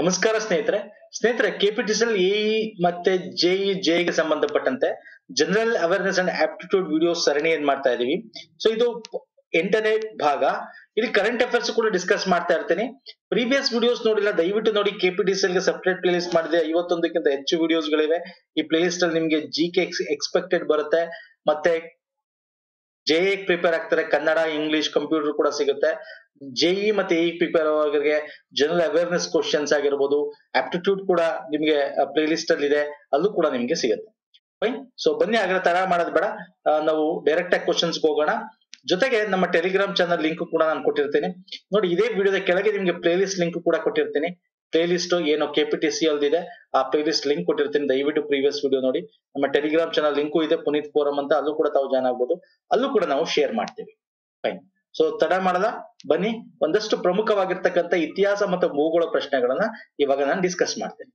ನಮಸ್ಕಾರ ಸ್ನೇಹಿತರೆ. ಸ್ನೇಹಿತರೆ ಕೆಪಿಟಿಸಲ್ ಎಇ ಮತ್ತೆ ಜೆಇ ಜೆಗೆ ಸಂಬಂಧಪಟ್ಟಂತೆ general awareness and aptitude video ಸರಣಿ ಏನ್ ಮಾಡ್ತಾ ಇದೀವಿ. ಸೊ ಇದು ಎಂಟನೇ ಭಾಗ. ಇಲ್ಲಿ ಕರೆಂಟ್ ಅಫೇರ್ಸ್ ಕೂಡ ಡಿಸ್ಕಸ್ ಮಾಡ್ತಾ ಇರ್ತೀನಿ. ಪ್ರೀವಿಯಸ್ ವಿಡಿಯೋಸ್ ನೋಡಿಲ್ಲ, ದಯವಿಟ್ಟು ನೋಡಿ ಕೆಪಿಟಿಸಲ್ಗೆ ಸಪರೇಟ್ ಪ್ಲೇ ಲಿಸ್ಟ್ ಮಾಡಿದೆ. ಐವತ್ತೊಂದಕ್ಕಿಂತ ಹೆಚ್ಚು ವಿಡಿಯೋಸ್ ಗಳಿವೆ. ಈ ಪ್ಲೇ ಲಿಸ್ಟ್ ಅಲ್ಲಿ ನಿಮ್ಗೆ ಜಿ ಕೆ ಎಕ್ಸ್ಪೆಕ್ಟೆಡ್ ಬರುತ್ತೆ. ಮತ್ತೆ ಜೆ ಪ್ರಿಪೇರ್ ಆಗ್ತಾರೆ. ಕನ್ನಡ ಇಂಗ್ಲಿಷ್ ಕಂಪ್ಯೂಟರ್ ಕೂಡ ಸಿಗುತ್ತೆ. ಜೆಇ ಮತ್ತೆ ಎ ಪ್ರಿಪೇರ್ ಆಗೋರಿಗೆ ಜನರಲ್ ಅವೇರ್ನೆಸ್ ಕ್ವಶನ್ಸ್ ಆಗಿರ್ಬೋದು ಆಪ್ಟಿಟ್ಯೂಡ್ ಕೂಡ ನಿಮ್ಗೆ ಪ್ಲೇ ಲಿಸ್ಟ್ ಅಲ್ಲಿ ಇದೆ. ಅಲ್ಲೂ ಕೂಡ ನಿಮ್ಗೆ ಸಿಗುತ್ತೆ. ಫೈನ್ ಸೊ ಬನ್ನಿ, ಹಾಗಾದ್ರೆ ತರ ಮಾಡೋದ್ ಬೇಡ. ನಾವು ಡೈರೆಕ್ಟ್ ಆಗಿ ಕ್ವಶನ್ಸ್ ಹೋಗೋಣ. ಜೊತೆಗೆ ನಮ್ಮ ಟೆಲಿಗ್ರಾಮ್ ಚಾನಲ್ ಲಿಂಕ್ ಕೂಡ ನಾನು ಕೊಟ್ಟಿರ್ತೀನಿ. ನೋಡಿ, ಇದೇ ವಿಡಿಯೋದ ಕೆಳಗೆ ನಿಮ್ಗೆ ಪ್ಲೇ ಲಿಸ್ಟ್ ಲಿಂಕ್ ಕೂಡ ಕೊಟ್ಟಿರ್ತೀನಿ. ಪ್ಲೇ ಲಿಸ್ಟ್ ಏನು ಕೆಪಿಟಿಸಿ ಇದೆ ಆ ಪ್ಲೇ ಲಿಸ್ಟ್ ಲಿಂಕ್ ಕೊಟ್ಟಿರ್ತೀನಿ, ದಯವಿಟ್ಟು ಪ್ರೀವಿಯಸ್ ವಿಡಿಯೋ ನೋಡಿ. ನಮ್ಮ ಟೆಲಿಗ್ರಾಮ್ ಚಾನಲ್ ಲಿಂಕು ಇದೆ, ಪುನೀತ್ ಫೋರಂ ಅಂತ, ಅಲ್ಲೂ ಕೂಡ ತಾವು ಜಾಯ್ನ್ ಆಗ್ಬೋದು. ಅಲ್ಲೂ ಕೂಡ ನಾವು ಶೇರ್ ಮಾಡ್ತೀವಿ. ಫೈನ್ ಸೊ ತಡ ಮಾಡಲ್ಲ. ಬನ್ನಿ, ಒಂದಷ್ಟು ಪ್ರಮುಖವಾಗಿರ್ತಕ್ಕಂಥ ಇತಿಹಾಸ ಮತ್ತು ಭೂಗೋಳ ಪ್ರಶ್ನೆಗಳನ್ನ ಇವಾಗ ನಾನು ಡಿಸ್ಕಸ್ ಮಾಡ್ತೇನೆ.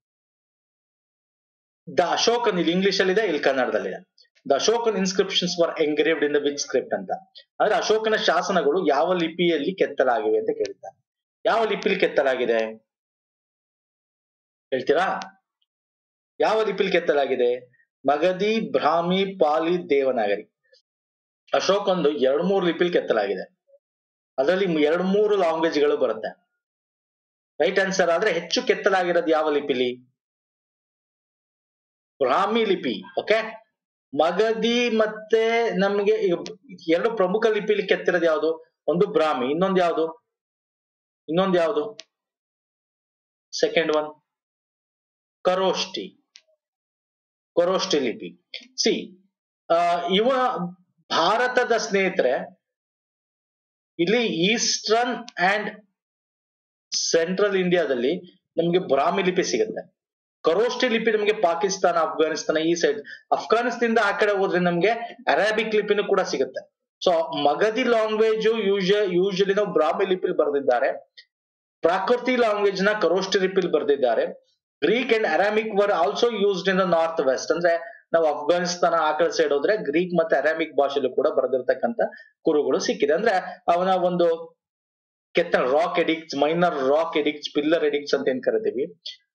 ದ ಅಶೋಕನ್ ಇಲ್ಲಿ ಇಂಗ್ಲಿಷ್ ಅಲ್ಲಿ ಇದೆ ಇಲ್ಲಿ ಕನ್ನಡದಲ್ಲಿದೆ the Ashokan inscriptions for engraved in the which script ಅಂತ. ಅಂದ್ರೆ ಅಶೋಕನ ಶಾಸನಗಳು ಯಾವ ಲಿಪಿಯಲ್ಲಿ ಕೆತ್ತಲಾಗಿವೆ ಅಂತ ಕೇಳ್ತಾರೆ. ಯಾವ ಲಿಪಿಯಲ್ಲಿ ಕೆತ್ತಲಾಗಿದೆ? ಹೇಳ್ತೀರಾ? ಯಾವ ಲಿಪಿಲಿ ಕೆತ್ತಲಾಗಿದೆ? ಮಗಧಿ ಬ್ರಾಹ್ಮಿ ಪಾಲಿ ದೇವನಾಗರಿ. ಅಶೋಕ್ ಒಂದು ಎರಡ್ ಮೂರು ಲಿಪಿಲಿ ಕೆತ್ತಲಾಗಿದೆ. ಅದರಲ್ಲಿ ಎರಡ್ ಮೂರು ಲ್ಯಾಂಗ್ವೇಜ್ಗಳು ಬರುತ್ತೆ. ರೈಟ್ ಆನ್ಸರ್ ಆದ್ರೆ ಹೆಚ್ಚು ಕೆತ್ತಲಾಗಿರೋದು ಯಾವ ಲಿಪಿಲಿ? ಬ್ರಾಹ್ಮಿ ಲಿಪಿ, ಓಕೆ? ಮಗಧಿ ಮತ್ತೆ ನಮ್ಗೆ ಎರಡು ಪ್ರಮುಖ ಲಿಪಿಲಿ ಕೆತ್ತಿರೋದು ಯಾವುದು? ಒಂದು ಬ್ರಾಹ್ಮಿ, ಇನ್ನೊಂದು ಯಾವುದು? ಇನ್ನೊಂದು ಯಾವುದು? ಸೆಕೆಂಡ್ ಒನ್ ಕರೋಷ್ಟಿ ಕರೋಷ್ಟಿ ಲಿಪಿ. ಸಿ ಇವ ಭಾರತದ ಸ್ನೇಹಿತರೆ, ಇಲ್ಲಿ ಈಸ್ಟರ್ನ್ ಅಂಡ್ ಸೆಂಟ್ರಲ್ ಇಂಡಿಯಾದಲ್ಲಿ ನಮಗೆ ಬ್ರಾಹ್ಮಿ ಲಿಪಿ ಸಿಗುತ್ತೆ. ಕರೋಷ್ಟಿ ಲಿಪಿ ನಮಗೆ ಪಾಕಿಸ್ತಾನ ಅಫ್ಘಾನಿಸ್ತಾನ ಈ ಸೈಡ್ ಅಫ್ಘಾನಿಸ್ತಾನದಿಂದ ಆ ಕಡೆ ಹೋದ್ರೆ ನಮಗೆ ಅರೇಬಿಕ್ ಲಿಪಿನೂ ಕೂಡ ಸಿಗುತ್ತೆ. ಸೊ, ಮಗಧಿ ಲ್ಯಾಂಗ್ವೇಜ್ ಯೂಶ, ಯೂಶಲಿ ನಾವು ಬ್ರಾಹ್ಮಿ ಲಿಪಿಲಿ ಬರೆದಿದ್ದಾರೆ. ಪ್ರಾಕೃತಿ ಲ್ಯಾಂಗ್ವೇಜ್ನ ಕರೋಷ್ಟಿ ಲಿಪಿಲಿ ಬರೆದಿದ್ದಾರೆ. Greek and Aramaic were also used in the north west ಅಂದ್ರೆ ನಾವು ಅಫ್ಘಾನಿಸ್ತಾನ ಆ ಕಡೆ ಸೈಡ್ ಹೋದ್ರೆ ಗ್ರೀಕ್ ಮತ್ತೆ ಅರಾಮಿಕ್ ಭಾಷೆಯಲ್ಲೂ ಕೂಡ ಬರೆದಿರ್ತಕ್ಕಂಥ ಕುರುಗಳು ಸಿಕ್ಕಿದೆ. ಅಂದ್ರೆ ಅವನ ಒಂದು ಕೆತ್ತನೆ rock edicts minor rock edicts pillar edicts ಅಂತ ಏನ್ ಕರಿತೀವಿ?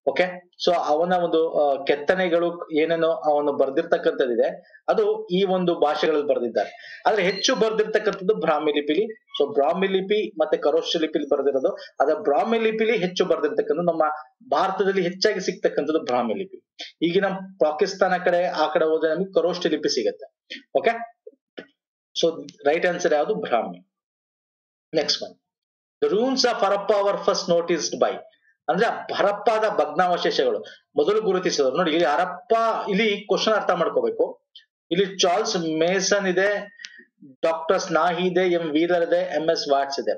ಓಕೆ ಸೊ ಅವನ ಒಂದು ಕೆತ್ತನೆಗಳು ಏನೇನೋ ಅವನು ಬರ್ದಿರ್ತಕ್ಕಂಥದ್ದಿದೆ. ಅದು ಈ ಒಂದು ಭಾಷೆಗಳಲ್ಲಿ ಬರೆದಿದ್ದಾರೆ. ಆದ್ರೆ ಹೆಚ್ಚು ಬರ್ದಿರ್ತಕ್ಕಂಥದ್ದು ಬ್ರಾಹ್ಮಿ ಲಿಪಿಲಿ ಸೊ ಬ್ರಾಹ್ಮಿ ಲಿಪಿ ಮತ್ತೆ ಕರೋಶ ಲಿಪಿಲಿ ಬರೆದಿರೋದು. ಅದ ಬ್ರಾಹ್ಮಿ ಲಿಪಿಲಿ ಹೆಚ್ಚು ಬರ್ದಿರ್ತಕ್ಕಂಥದ್ದು ನಮ್ಮ ಭಾರತದಲ್ಲಿ ಹೆಚ್ಚಾಗಿ ಸಿಗ್ತಕ್ಕಂಥದ್ದು ಬ್ರಾಹ್ಮಿ ಲಿಪಿ. ಈಗಿನ ಪಾಕಿಸ್ತಾನ ಕಡೆ, ಆ ಕಡೆ ಹೋದ್ರೆ ನಮಗೆ ಕರೋಷ್ಟಿ ಲಿಪಿ ಸಿಗುತ್ತೆ. ಓಕೆ ಸೊ ರೈಟ್ ಆನ್ಸರ್ ಯಾವುದು? Brahmi. Next one the ruins of Harappa were first noticed by ಅಂದ್ರೆ ಹರಪ್ಪದ ಭಗ್ನಾವಶೇಷಗಳು. ಮೊದಲು ಗುರುತಿಸಿದವರು. ನೋಡಿ, ಇಲ್ಲಿ ಹರಪ್ಪ, ಇಲ್ಲಿ ಕ್ವಶನ್ ಅರ್ಥ ಮಾಡ್ಕೋಬೇಕು. ಇಲ್ಲಿ ಚಾರ್ಲ್ಸ್ ಮೇಸನ್ ಇದೆ ಡಾಕ್ಟರ್ ಸ್ನಾಹಿ ಇದೆ, ಎಂ ವೀಲರ್ ಇದೆ, ಎಂ ಎಸ್ ವಾಟ್ಸ್ ಇದೆ.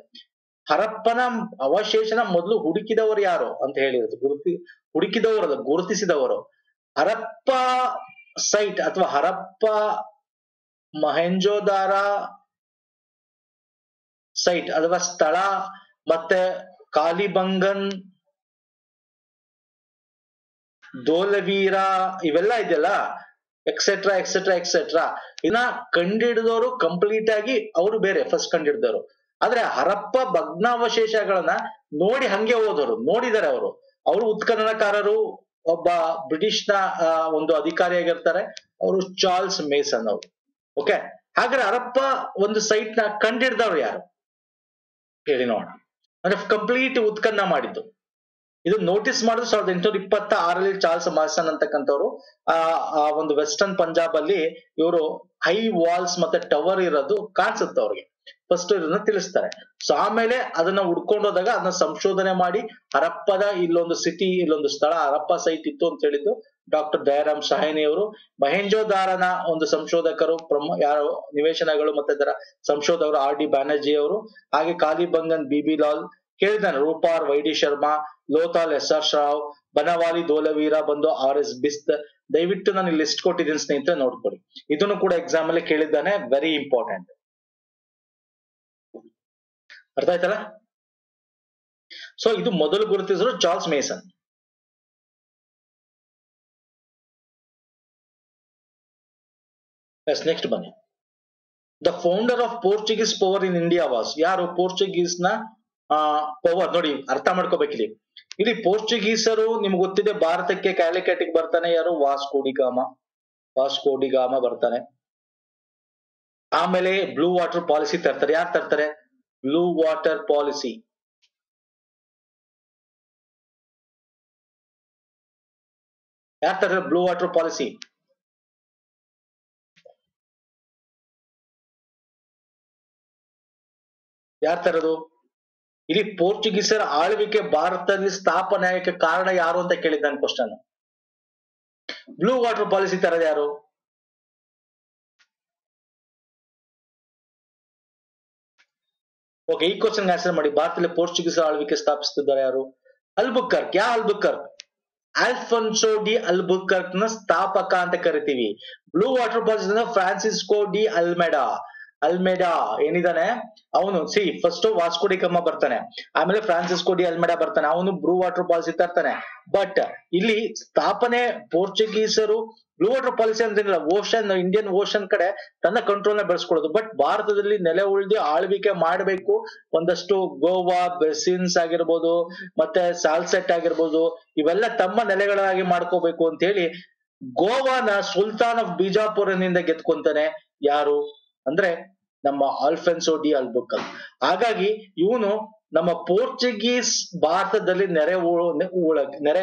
ಹರಪ್ಪನ ಅವಶೇಷನ ಮೊದಲು ಹುಡುಕಿದವರು ಯಾರು ಅಂತ ಹೇಳಿರೋದು? ಗುರುತಿ, ಹುಡುಕಿದವರು ಗುರುತಿಸಿದವರು. ಹರಪ್ಪ ಸೈಟ್ ಅಥವಾ ಹರಪ್ಪ ಮಹೆಂಜೋದಾರ ಸೈಟ್ ಅಥವಾ ಸ್ಥಳ ಮತ್ತೆ ಕಾಲಿಬಂಗನ್ ದೋಲವೀರ ಇವೆಲ್ಲ ಇದೆಯಲ್ಲ? ಎಕ್ಸೆಟ್ರಾ ಎಕ್ಸೆಟ್ರಾ ಎಕ್ಸೆಟ್ರಾ ಇನ್ನ ಕಂಡಿಡಿದವರು ಕಂಪ್ಲೀಟ್ ಆಗಿ ಅವರು ಬೇರೆ ಫಸ್ಟ್ ಕಂಡಿಡಿದವರು ಆದ್ರೆ ಹರಪ್ಪ ಭಗ್ನಾವಶೇಷಗಳನ್ನ ನೋಡಿ ಹಂಗೆ ಹೋದವರು ನೋಡಿದ್ದಾರೆ ಅವರು. ಅವರು ಉತ್ಖನನಕಾರರು, ಒಬ್ಬ ಬ್ರಿಟಿಷ್ನ ಒಂದು ಅಧಿಕಾರಿಯಾಗಿರ್ತಾರೆ ಅವರು ಚಾರ್ಲ್ಸ್ ಮೇಸನ್ ಅವರು. ಓಕೆ ಹಾಗಾದ್ರೆ ಹರಪ್ಪ ಒಂದು ಸೈಟ್ನ ಕಂಡಿಡ್ದವ್ರು ಯಾರು? ಹೇಳಿ ನೋಡೋಣ. ಅಂದ್ರೆ ಕಂಪ್ಲೀಟ್ ಉತ್ಖನ್ನ ಮಾಡಿದ್ದು. ಇದು ನೋಟಿಸ್ ಮಾಡಿದ್ರು ಸಾವಿರದ ಎಂಟುನೂರ ಇಪ್ಪತ್ತ ಆರಲ್ಲಿ ಚಾರ್ಲ್ಸ್ ಮಾರ್ಸನ್ ಅಂತಕ್ಕಂಥವ್ರು, ಆ ಒಂದು ವೆಸ್ಟರ್ನ್ ಪಂಜಾಬ್ ಅಲ್ಲಿ ಇವರು ಹೈ ವಾಲ್ಸ್ ಮತ್ತೆ ಟವರ್ ಇರೋದು ಕಾಣಿಸುತ್ತೆ ಅವ್ರಿಗೆ. ಫಸ್ಟ್ ಇದನ್ನ ತಿಳಿಸ್ತಾರೆ. ಸೊ ಆಮೇಲೆ ಅದನ್ನ ಹುಡ್ಕೊಂಡು ಹೋದಾಗ ಅದನ್ನ ಸಂಶೋಧನೆ ಮಾಡಿ ಹರಪ್ಪದ ಇಲ್ಲೊಂದು ಸಿಟಿ ಇಲ್ಲೊಂದು ಸ್ಥಳ, ಹರಪ್ಪ ಸೈಟ್ ಇತ್ತು ಅಂತ ಹೇಳಿದ್ದು ಡಾಕ್ಟರ್ ದಯಾರಾಮ್ ಸಹಾನಿ ಅವರು. ಮಹೇಂಜೋದಾರನ ಒಂದು ಸಂಶೋಧಕರು ಯಾರು, ನಿವೇಶನಗಳು ಮತ್ತೆ ಸಂಶೋಧಕರು ಆರ್ ಡಿ ಬ್ಯಾನರ್ಜಿ ಅವರು. ಹಾಗೆ Kalibangan B B Lal ಕೇಳಿದಾನೆ, Ropar Y D Sharma, Lothal S R Rao Banawali, Dholavira ಬಂದು ಆರ್ ಎಸ್ ಬಿಸ್ತ್. ದಯವಿಟ್ಟು ನಾನು ಲಿಸ್ಟ್ ಕೊಟ್ಟಿದ್ದೀನಿ ಸ್ನೇಹಿತರೆ, ನೋಡ್ಕೊಳ್ಳಿ. ಇದನ್ನು ಕೂಡ ಎಕ್ಸಾಮ್ ಅಲ್ಲಿ ಕೇಳಿದ್ದಾನೆ ವೆರಿ ಇಂಪಾರ್ಟೆಂಟ್ ಅರ್ಥ ಆಯ್ತಲ್ಲ? ಸೊ ಇದು ಮೊದಲು ಗುರುತಿಸಿದ್ರು ಚಾರ್ಲ್ಸ್ ಮೇಸನ್. ಎಸ್ ನೆಕ್ಸ್ಟ್ ಬನ್ನಿ. The founder of Portuguese power in India was ಯಾರು? ಪೋರ್ಚುಗೀಸ್ನ ಆ ಪವರ್ ನೋಡಿ, ಅರ್ಥ ಮಾಡ್ಕೋಬೇಕಿಲ್ಲಿ. ಇಲ್ಲಿ ಪೋರ್ಚುಗೀಸರು ನಿಮ್ಗೆ ಗೊತ್ತಿದೆ ಭಾರತಕ್ಕೆ ಕ್ಯಾಲಿಕಟಿಗೆ ಬರ್ತಾನೆ ಯಾರು? ವಾಸ್ಕೋಡಿಗಾಮ ವಾಸ್ಕೋಡಿಗಾಮ ಬರ್ತಾನೆ. ಆಮೇಲೆ ಬ್ಲೂ ವಾಟರ್ ಪಾಲಿಸಿ ತರ್ತಾರೆ. ಯಾರು ತರ್ತಾರೆ? Blue water policy. ಯಾರು ತರ್ತಾರೆ? Blue water policy. ಯಾರು ತರೋದು? ಇಲ್ಲಿ ಪೋರ್ಚುಗೀಸರ ಆಳ್ವಿಕೆ ಭಾರತದಲ್ಲಿ ಸ್ಥಾಪನೆ ಆಗಕ್ಕೆ ಕಾರಣ ಯಾರು ಅಂತ ಕೇಳಿದ್ದಾನೆ ಕ್ವಶನ್ ಬ್ಲೂ ವಾಟರ್ ಪಾಲಿಸಿ ತರದ ಯಾರು? ಓಕೆ ಈ ಕ್ವಶನ್ ಆನ್ಸರ್ ಮಾಡಿ. ಭಾರತದಲ್ಲಿ ಪೋರ್ಚುಗೀಸ್ ಆಳ್ವಿಕೆ ಸ್ಥಾಪಿಸುತ್ತಿದ್ದಾರೆ ಯಾರು? ಅಲ್ಬುಕರ್ಕ್. ಯಾ ಅಲ್ಬುಕರ್ಕ್? ಆಲ್ಫನ್ಸೋ ಡಿ ಅಲ್ಬುಕರ್ಕ್ನ ಸ್ಥಾಪಕ ಅಂತ ಕರಿತೀವಿ. Blue water policy Francisco de Almeida. Almeida ಏನಿದಾನೆ? ಅವನು, ಸಿ ಫಸ್ಟ್ ವಾಸ್ಕೋಡಿ ಕಮ್ಮ ಬರ್ತಾನೆ. ಆಮೇಲೆ ಫ್ರಾನ್ಸಿಸ್ಕೋ ಡಿ ಅಲ್ಮೆಡಾ ಬರ್ತಾನೆ. ಅವನು ಬ್ಲೂ ವಾಟರ್ ಪಾಲಿಸಿ ತರ್ತಾನೆ. ಬಟ್, ಇಲ್ಲಿ ಸ್ಥಾಪನೆ ಪೋರ್ಚುಗೀಸರು ಬ್ಲೂ ವಾಟರ್ ಪಾಲಿಸಿ ಅಂತ ಓಷನ್, ಇಂಡಿಯನ್ ಓಷನ್ ಕಡೆ ತನ್ನ ಕಂಟ್ರೋಲ್ನ ಬೆಳೆಸ್ಕೊಳ್ಳೋದು. ಬಟ್, ಭಾರತದಲ್ಲಿ ನೆಲೆ ಉಳಿದು ಆಳ್ವಿಕೆ ಮಾಡಬೇಕು. ಒಂದಷ್ಟು ಗೋವಾ, ಬೆಸಿನ್ಸ್ ಆಗಿರ್ಬೋದು, ಮತ್ತೆ ಸಾಲ್ಸೆಟ್ ಆಗಿರ್ಬೋದು, ಇವೆಲ್ಲ ತಮ್ಮ ನೆಲೆಗಳಾಗಿ ಮಾಡ್ಕೋಬೇಕು ಅಂತ ಹೇಳಿ ಗೋವಾನ ಸುಲ್ತಾನ್ ಆಫ್ ಬಿಜಾಪುರನಿಂದ ಗೆದ್ಕೊಂತಾನೆ ಯಾರು? ಅಂದ್ರೆ ನಮ್ಮ ಆಲ್ಫೆನ್ಸೋ ಡಿ ಅಲ್ಬುಕಲ್ ಹಾಗಾಗಿ ಇವನು ನಮ್ಮ ಪೋರ್ಚುಗೀಸ್ ಭಾರತದಲ್ಲಿ ನೆರೆ ನೆರೆ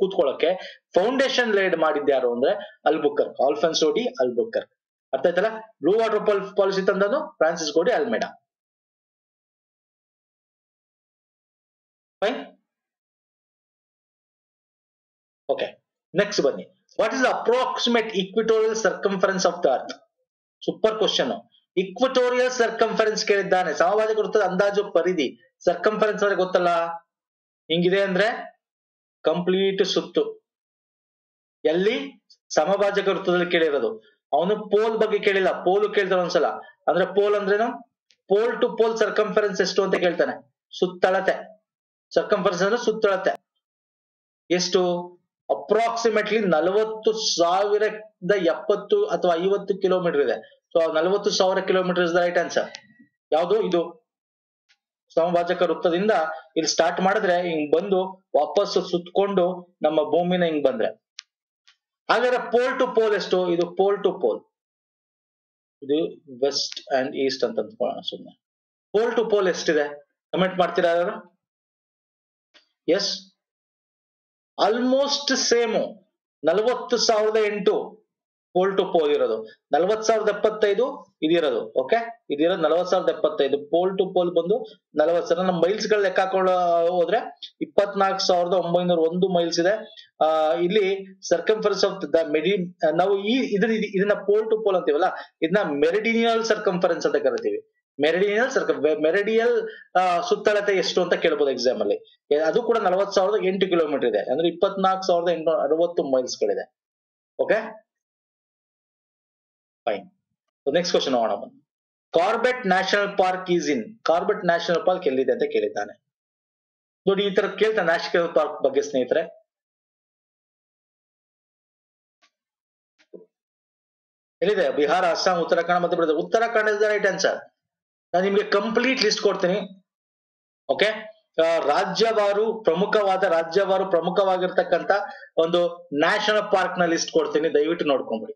ಕೂತ್ಕೊಳ್ಳಕ್ಕೆ ಫೌಂಡೇಶನ್ ಲೇಡ್ ಮಾಡಿದ್ಯಾರು ಅಂದ್ರೆ ಅಲ್ಬುಕರ್ ಆಲ್ಫೆನ್ಸೋ ಡಿ ಅಲ್ಬುಕರ್ ಅರ್ಥ ಆಯ್ತಲ್ಲ? ಬ್ಲೂ ವಾಟರ್ ಪಾಲಿಸಿ ತಂದನು Francisco Almeida fine okay next ಬನ್ನಿ. What is approximate equatorial circumference of the earth super question equatorial circumference ಕೇಳಿದ್ದಾನೆ. ಸಮಭಾಜಕ ವೃತ್ತದ ಅಂದಾಜು ಪರಿಧಿ. ಸರ್ಕಂಫರೆನ್ಸ್ ಅಂದ್ರೆ ಗೊತ್ತಲ್ಲ? ಹಿಂಗಿದೆ ಅಂದ್ರೆ? ಕಂಪ್ಲೀಟ್ ಸುತ್ತು. ಎಲ್ಲಿ? ಸಮಭಾಜಕ ವೃತ್ತದಲ್ಲಿ ಕೇಳಿರೋದು. ಅವನು ಪೋಲ್ ಬಗ್ಗೆ ಕೇಳಿಲ್ಲ. ಪೋಲು ಕೇಳ್ತಾನೆ ಒಂದ್ಸಲ. ಅಂದ್ರೆ ಪೋಲ್ ಅಂದ್ರೇನು? ಪೋಲ್ ಟು ಪೋಲ್ ಸರ್ಕಂಫರೆನ್ಸ್ ಎಷ್ಟು ಅಂತ ಕೇಳ್ತಾನೆ. ಸುತ್ತಳತೆ. ಸರ್ಕಂಫರೆನ್ಸ್ ಅಂದ್ರೆ ಸುತ್ತಳತೆ. ಎಷ್ಟು? ಅಪ್ರಾಕ್ಸಿಮೇಟ್ಲಿ ನಲವತ್ತು ಸಾವಿರದ ಎಪ್ಪತ್ತು ಅಥವಾ ಐವತ್ತು ಕಿಲೋಮೀಟರ್ ಇದೆ. ಸೊ ನಲವತ್ತು ಸಾವಿರ kilometer is the right answer ಯಾವುದು? ಇದು. ಸಮಭಾಜಕ ವೃತ್ತದಿಂದ ಇಲ್ಲಿ ಸ್ಟಾರ್ಟ್ ಮಾಡಿದ್ರೆ ಹಿಂಗ್ ಬಂದು ವಾಪಸ್ ಸುತ್ಕೊಂಡು ನಮ್ಮ ಭೂಮಿನ ಹಿಂಗ್ ಬಂದ್ರೆ. ಹಾಗಾದ್ರೆ ಪೋಲ್ ಟು ಪೋಲ್ ಎಷ್ಟು? ಇದು ಪೋಲ್ ಟು ಪೋಲ್ ಇದು ವೆಸ್ಟ್ ಅಂಡ್ ಈಸ್ಟ್ ಅಂತ ಅಂದ್ಕೊಳ್ಳೋಣ ಸುಮ್ಮನೆ ಪೋಲ್ ಟು ಪೋಲ್ ಎಷ್ಟಿದೆ? ಕಮೆಂಟ್ ಮಾಡ್ತೀರಾ ಯಾರು ಎಸ್ ಆಲ್ಮೋಸ್ಟ್ ಸೇಮು ನಲವತ್ತು ಸಾವಿರದ ಎಂಟು ಪೋಲ್ ಟು ಪೋಲ್ ಇರೋದು. ನಲವತ್ ಸಾವಿರದ ಎಪ್ಪತ್ತೈದು ಇದಿರೋದು ಓಕೆ ಇದಿರೋದು ನಲವತ್ ಸಾವಿರದ ಎಪ್ಪತ್ತೈದು. ಪೋಲ್ ಟು ಪೋಲ್ ಬಂದು ನಲವತ್ ಸಾವಿರ. ನಮ್ಮ ಮೈಲ್ಸ್ಗಳು ಲೆಕ್ಕ ಹಾಕೊಳ್ಳೋ ಹೋದ್ರೆ ಇಪ್ಪತ್ನಾಲ್ಕು ಸಾವಿರದ ಒಂಬೈನೂರ ಒಂದು ಮೈಲ್ಸ್ ಇದೆ. ಆ, ಇಲ್ಲಿ ಸರ್ಕಂಫರೆನ್ಸ್ ಆಫ್ ದ ಮೆಡಿ ನಾವು ಈ ಇದನ್ನ ಇದನ್ನ ಪೋಲ್ ಟು ಪೋಲ್ ಅಂತೀವಲ್ಲ? ಇದನ್ನ ಮೆರಿಡಿನಿಯಲ್ ಸರ್ಕಂಫರೆನ್ಸ್ ಅಂತ ಕರಿತೀವಿ. ಮೆರಿಡಿಯಲ್ ಸರ್ಕ ಮೆರಿಡಿಯಲ್ ಸುತ್ತಳತೆ ಎಷ್ಟು ಅಂತ ಕೇಳ್ಬೋದು ಎಕ್ಸಾಮ್ ಅಲ್ಲಿ. ಅದು ಕೂಡ ನಲವತ್ ಸಾವಿರದ ಎಂಟು ಕಿಲೋಮೀಟರ್ ಇದೆ. ಅಂದ್ರೆ ಇಪ್ಪತ್ನಾಲ್ಕು ಸಾವಿರದ ಎಂಟುನೂರ ಅರವತ್ತು ಮೈಲ್ಸ್ ಗಳಿದೆ. ಓಕೆ ಫೈನ್ ನೆಕ್ಸ್ಟ್ ಕ್ವಶನ್ ನೋಡೋಣ Corbett National Park is in Corbett National Park ಎಲ್ಲಿದೆ ಅಂತ ಕೇಳಿದ್ದಾನೆ. ನೋಡಿ, ಈ ತರ ಕೇಳ್ತಾ ನ್ಯಾಷನಲ್ ಪಾರ್ಕ್ ಬಗ್ಗೆ ಸ್ನೇಹಿತರೆ. ಎಲ್ಲಿದೆ? Bihar, Assam, Uttarakhand, Madhya Pradesh. Uttarakhand is the right answer ನಾನು ನಿಮ್ಗೆ ಕಂಪ್ಲೀಟ್ ಲಿಸ್ಟ್ ಕೊಡ್ತೀನಿ. ಓಕೆ ರಾಜ್ಯವಾರು ಪ್ರಮುಖವಾದ, ರಾಜ್ಯವಾರು ಪ್ರಮುಖವಾಗಿರ್ತಕ್ಕಂಥ ಒಂದು ನ್ಯಾಷನಲ್ ಪಾರ್ಕ್ನ ಲಿಸ್ಟ್ ಕೊಡ್ತೀನಿ. ದಯವಿಟ್ಟು ನೋಡ್ಕೊಂಬಿಡಿ.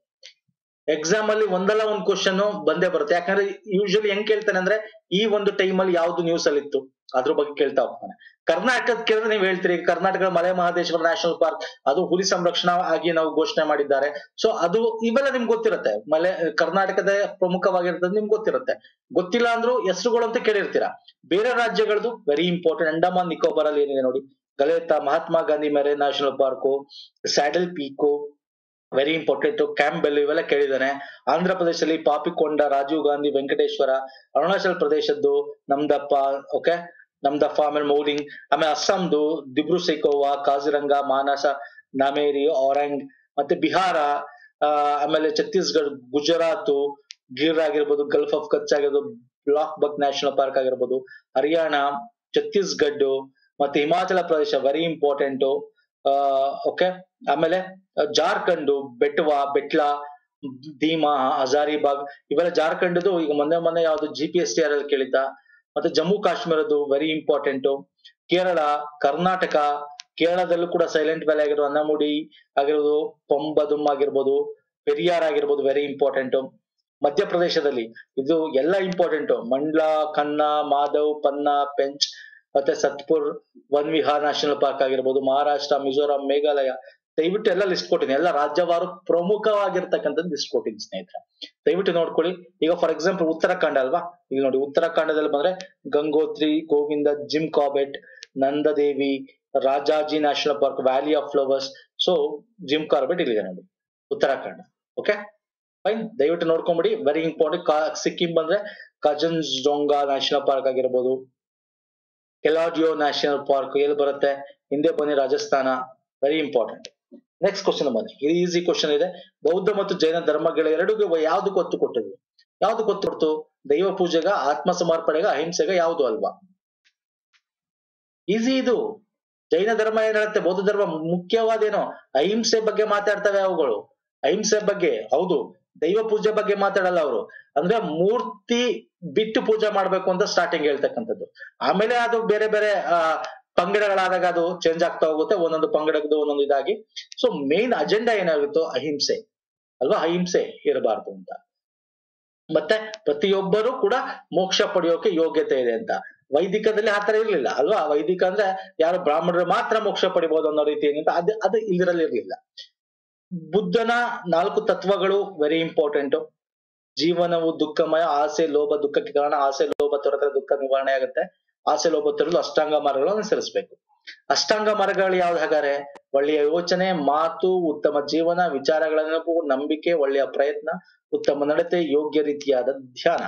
ಎಕ್ಸಾಮ್ ಅಲ್ಲಿ ಒಂದಲ್ಲ ಒಂದ್ ಕ್ವಶನ್ ಬಂದೇ ಬರುತ್ತೆ. ಯಾಕಂದ್ರೆ ಯೂಶಲಿ ಹೆಂಗ್ ಕೇಳ್ತಾನೆ ಅಂದ್ರೆ ಈ ಒಂದು ಟೈಮ್ ಅಲ್ಲಿ ಯಾವ್ದು ನ್ಯೂಸ್ ಅಲ್ಲಿ ಇತ್ತು ಅದ್ರ ಬಗ್ಗೆ ಕೇಳ್ತಾ ಹೋಗ್ತಾನೆ. ಕರ್ನಾಟಕದ ಕೇಳಿದ್ರೆ ನೀವು ಹೇಳ್ತೀರಿ, ಕರ್ನಾಟಕದ ಮಲೆ ಮಹದೇಶ್ವರ ನ್ಯಾಷನಲ್ ಪಾರ್ಕ್, ಅದು ಹುಲಿ ಸಂರಕ್ಷಣಾ ಆಗಿ ನಾವು ಘೋಷಣೆ ಮಾಡಿದ್ದಾರೆ. ಸೊ ಅದು ಇವೆಲ್ಲ ನಿಮ್ಗೆ ಗೊತ್ತಿರುತ್ತೆ. ಮಲೆ, ಕರ್ನಾಟಕದ ಪ್ರಮುಖವಾಗಿರ್ತದೆ ನಿಮ್ಗೆ ಗೊತ್ತಿರುತ್ತೆ. ಗೊತ್ತಿಲ್ಲ ಅಂದ್ರು ಹೆಸರುಗಳು ಅಂತ ಕೇಳಿರ್ತೀರಾ? ಬೇರೆ ರಾಜ್ಯಗಳದ್ದು ವೆರಿ ಇಂಪಾರ್ಟೆಂಟ್ ಅಂಡಮಾನ್ ನಿಕೋಬಾರ್ ಅಲ್ಲಿ ಏನಿದೆ ನೋಡಿ. Galathea Mahatma Gandhi Marine national park, saddle peak very important Campbell ಇವೆಲ್ಲ ಕೇಳಿದಾನೆ ಆಂಧ್ರ ಪ್ರದೇಶದಲ್ಲಿ ಪಾಪಿಕೊಂಡ ರಾಜೀವ್ ಗಾಂಧಿ ವೆಂಕಟೇಶ್ವರ, ಅರುಣಾಚಲ್ ಪ್ರದೇಶದ್ದು ನಮ್ದಪ್ಪ ಓಕೆ ನಮ್ದಪ್ಪ ಆಮೇಲೆ ಮೌಲಿಂಗ್, ಆಮೇಲೆ ಅಸ್ಸಾಂದು ದಿಬ್ರು ಸೈಕೋವಾ, ಕಾಜಿರಂಗ, ಮಾನಸ, ನಾಮೇರಿ, ಔರಂಗ್, ಮತ್ತೆ ಬಿಹಾರ ಆಮೇಲೆ ಛತ್ತೀಸ್ಗಢ ಗುಜರಾತ್, ಗಿರ್ ಆಗಿರ್ಬೋದು, ಗಲ್ಫ್ ಆಫ್ ಕಚ್ ಆಗಿರ್ಬೋದು, ಬ್ಲಾಕ್ ಬಕ್ ನ್ಯಾಷನಲ್ ಪಾರ್ಕ್ ಆಗಿರ್ಬೋದು, ಹರಿಯಾಣ ಛತ್ತೀಸ್ಗಢ ಮತ್ತೆ Himachal Pradesh very important okay ಆಮೇಲೆ ಜಾರ್ಖಂಡ್, ಬೆಟ್ವಾ, ಬೆಟ್ಲಾ ಧೀಮಾ ಹಜಾರಿಬಾಗ್, ಇವೆಲ್ಲ ಜಾರ್ಖಂಡ್ದು ಈಗ ಮೊನ್ನೆ ಮೊನ್ನೆ ಯಾವ್ದು G P S C R ಅಲ್ಲಿ ಕೇಳಿದ್ದ. ಮತ್ತೆ ಜಮ್ಮು ಕಾಶ್ಮೀರದ್ದು ವೆರಿ ಇಂಪಾರ್ಟೆಂಟ್ ಕೇರಳ, ಕರ್ನಾಟಕ, ಕೇರಳದಲ್ಲೂ ಕೂಡ ಸೈಲೆಂಟ್ ವ್ಯಾಲಿ ಆಗಿರೋದು ಅನ್ನಮುಡಿ ಆಗಿರ್ಬೋದು ಪಂಬದುಮ್ ಆಗಿರ್ಬೋದು ಪೆರಿಯಾರ್ ಆಗಿರ್ಬೋದು ವೆರಿ ಇಂಪಾರ್ಟೆಂಟ್ ಮಧ್ಯಪ್ರದೇಶದಲ್ಲಿ ಇದು ಎಲ್ಲ ಇಂಪಾರ್ಟೆಂಟ್ ಮಂಡ್ಲಾ ಖನ್ನಾ ಮಾಧವ್, ಪನ್ನಾ, ಪೆಂಚ್ ಮತ್ತೆ ಸತ್ಪುರ್ ವನ್ ವಿಹಾರ್ ನ್ಯಾಷನಲ್ ಪಾರ್ಕ್ ಆಗಿರ್ಬೋದು ಮಹಾರಾಷ್ಟ್ರ ಮಿಜೋರಾಂ ಮೇಘಾಲಯ ದಯವಿಟ್ಟು ಎಲ್ಲ ಲಿಸ್ಟ್ ಕೊಟ್ಟಿನಿ. ಎಲ್ಲ ರಾಜ್ಯವಾರು ಪ್ರಮುಖವಾಗಿರ್ತಕ್ಕಂಥದ್ದು ಲಿಸ್ಟ್ ಕೊಟ್ಟಿನಿ ಸ್ನೇಹಿತರೆ. ದಯವಿಟ್ಟು ನೋಡ್ಕೊಳ್ಳಿ. ಈಗ ಫಾರ್ ಎಕ್ಸಾಂಪಲ್ ಉತ್ತರಾಖಂಡ ಅಲ್ವಾ? ಇಲ್ಲಿ ನೋಡಿ, ಉತ್ತರಾಖಂಡದಲ್ಲಿ ಬಂದ್ರೆ Gangotri, Govind Jim Corbett Nanda Devi, Rajaji national park valley of flowers so Jim Corbett ಇಲ್ಲಿದೆ ನೋಡಿ, ಉತ್ತರಾಖಂಡ. ಓಕೆ ಫೈನ್ ದಯವಿಟ್ಟು ನೋಡ್ಕೊಂಬಿಡಿ. ವೆರಿ ಇಂಪಾರ್ಟೆಂಟ್ ಸಿಕ್ಕಿಂ ಬಂದ್ರೆ ಕಜನ್ ಡೊಂಗಾ ನ್ಯಾಷನಲ್ ಪಾರ್ಕ್ ಆಗಿರ್ಬೋದು. ಕೆಲಾಡಿಯೋ ನ್ಯಾಷನಲ್ ಪಾರ್ಕ್ ಎಲ್ಲಿ ಬರುತ್ತೆ? ಹಿಂದೆ ಬನ್ನಿ, Rajasthan. Very important next question ಬನ್ನಿ. ಇದು ಈಸಿ ಕ್ವಶನ್ ಇದೆ. ಬೌದ್ಧ ಮತ್ತು ಜೈನ ಧರ್ಮಗಳ ಎರಡಿಗೂ ಯಾವ್ದಕ್ಕೆ ಒತ್ತು ಕೊಟ್ಟಿದ್ವಿ ಯಾವ್ದಕ್ಕೆ ಒತ್ತು ಕೊಡ್ತು? ದೈವ ಪೂಜೆಗ, ಆತ್ಮ ಸಮರ್ಪಣೆಗ, ಅಹಿಂಸೆಗ ಯಾವುದು ಅಲ್ವಾ? ಈಸಿ ಇದು. ಜೈನ ಧರ್ಮ ಏನ್ ಹೇಳುತ್ತೆ? ಬೌದ್ಧ ಧರ್ಮ ಮುಖ್ಯವಾದೇನೋ ಅಹಿಂಸೆ ಬಗ್ಗೆ ಮಾತಾಡ್ತವೆ ಅವುಗಳು. ಅಹಿಂಸೆ ಬಗ್ಗೆ. ಹೌದು. ದೈವ ಪೂಜೆ ಬಗ್ಗೆ ಮಾತಾಡಲ್ಲ ಅವರು. ಅಂದ್ರೆ ಮೂರ್ತಿ ಬಿಟ್ಟು ಪೂಜೆ ಮಾಡ್ಬೇಕು ಅಂತ ಸ್ಟಾರ್ಟಿಂಗ್ ಹೇಳ್ತಕ್ಕಂಥದ್ದು. ಆಮೇಲೆ ಅದು ಬೇರೆ ಬೇರೆ ಪಂಗಡಗಳಾದಾಗ ಅದು ಚೇಂಜ್ ಆಗ್ತಾ ಹೋಗುತ್ತೆ. ಒಂದೊಂದು ಪಂಗಡದ್ದು ಒಂದೊಂದು ಇದಾಗಿ. ಸೊ ಮೇನ್ ಅಜೆಂಡಾ ಏನಾಗುತ್ತೋ ಅಹಿಂಸೆ. ಅಲ್ವಾ? ಅಹಿಂಸೆ ಇರಬಾರ್ದು ಅಂತ. ಮತ್ತೆ ಪ್ರತಿಯೊಬ್ಬರು ಕೂಡ ಮೋಕ್ಷ ಪಡೆಯೋಕೆ ಯೋಗ್ಯತೆ ಇದೆ ಅಂತ. ವೈದಿಕದಲ್ಲಿ ಆತರ ಇರ್ಲಿಲ್ಲ. ಅಲ್ವಾ? ವೈದಿಕ ಅಂದ್ರೆ ಯಾರು ಬ್ರಾಹ್ಮಣರು ಮಾತ್ರ ಮೋಕ್ಷ ಪಡಿಬಹುದು ಅನ್ನೋ ರೀತಿ ಏನಂತ ಅದು ಅದು ಇದರಲ್ಲಿ ಇರ್ಲಿಲ್ಲ. ಬುದ್ಧನ ನಾಲ್ಕು ತತ್ವಗಳು ವೆರಿ ಇಂಪಾರ್ಟೆಂಟ್ ಜೀವನವು ದುಃಖಮಯ, ಆಸೆ, ಲೋಭ, ದುಃಖಕ್ಕೆ ಕಾರಣ. ಆಸೆ, ಲೋಭ ತೊರೆದ್ರೆ ದುಃಖ ನಿವಾರಣೆ ಆಗುತ್ತೆ. ಆಸೆ, ಲೋಭ ತೊರೆದು ಅಷ್ಟಾಂಗ ಮಾರ್ಗಗಳನ್ನು ಅನುಸರಿಸಬೇಕು. ಅಷ್ಟಾಂಗ ಮಾರ್ಗಗಳು ಯಾವ್ದು ಹಾಗಾದ್ರೆ? ಒಳ್ಳೆಯ ಯೋಚನೆ, ಮಾತು, ಉತ್ತಮ ಜೀವನ ವಿಚಾರಗಳ ನೆನಪು ನಂಬಿಕೆ, ಒಳ್ಳೆಯ ಪ್ರಯತ್ನ, ಉತ್ತಮ ನಡತೆ, ಯೋಗ್ಯ ರೀತಿಯಾದ ಧ್ಯಾನ.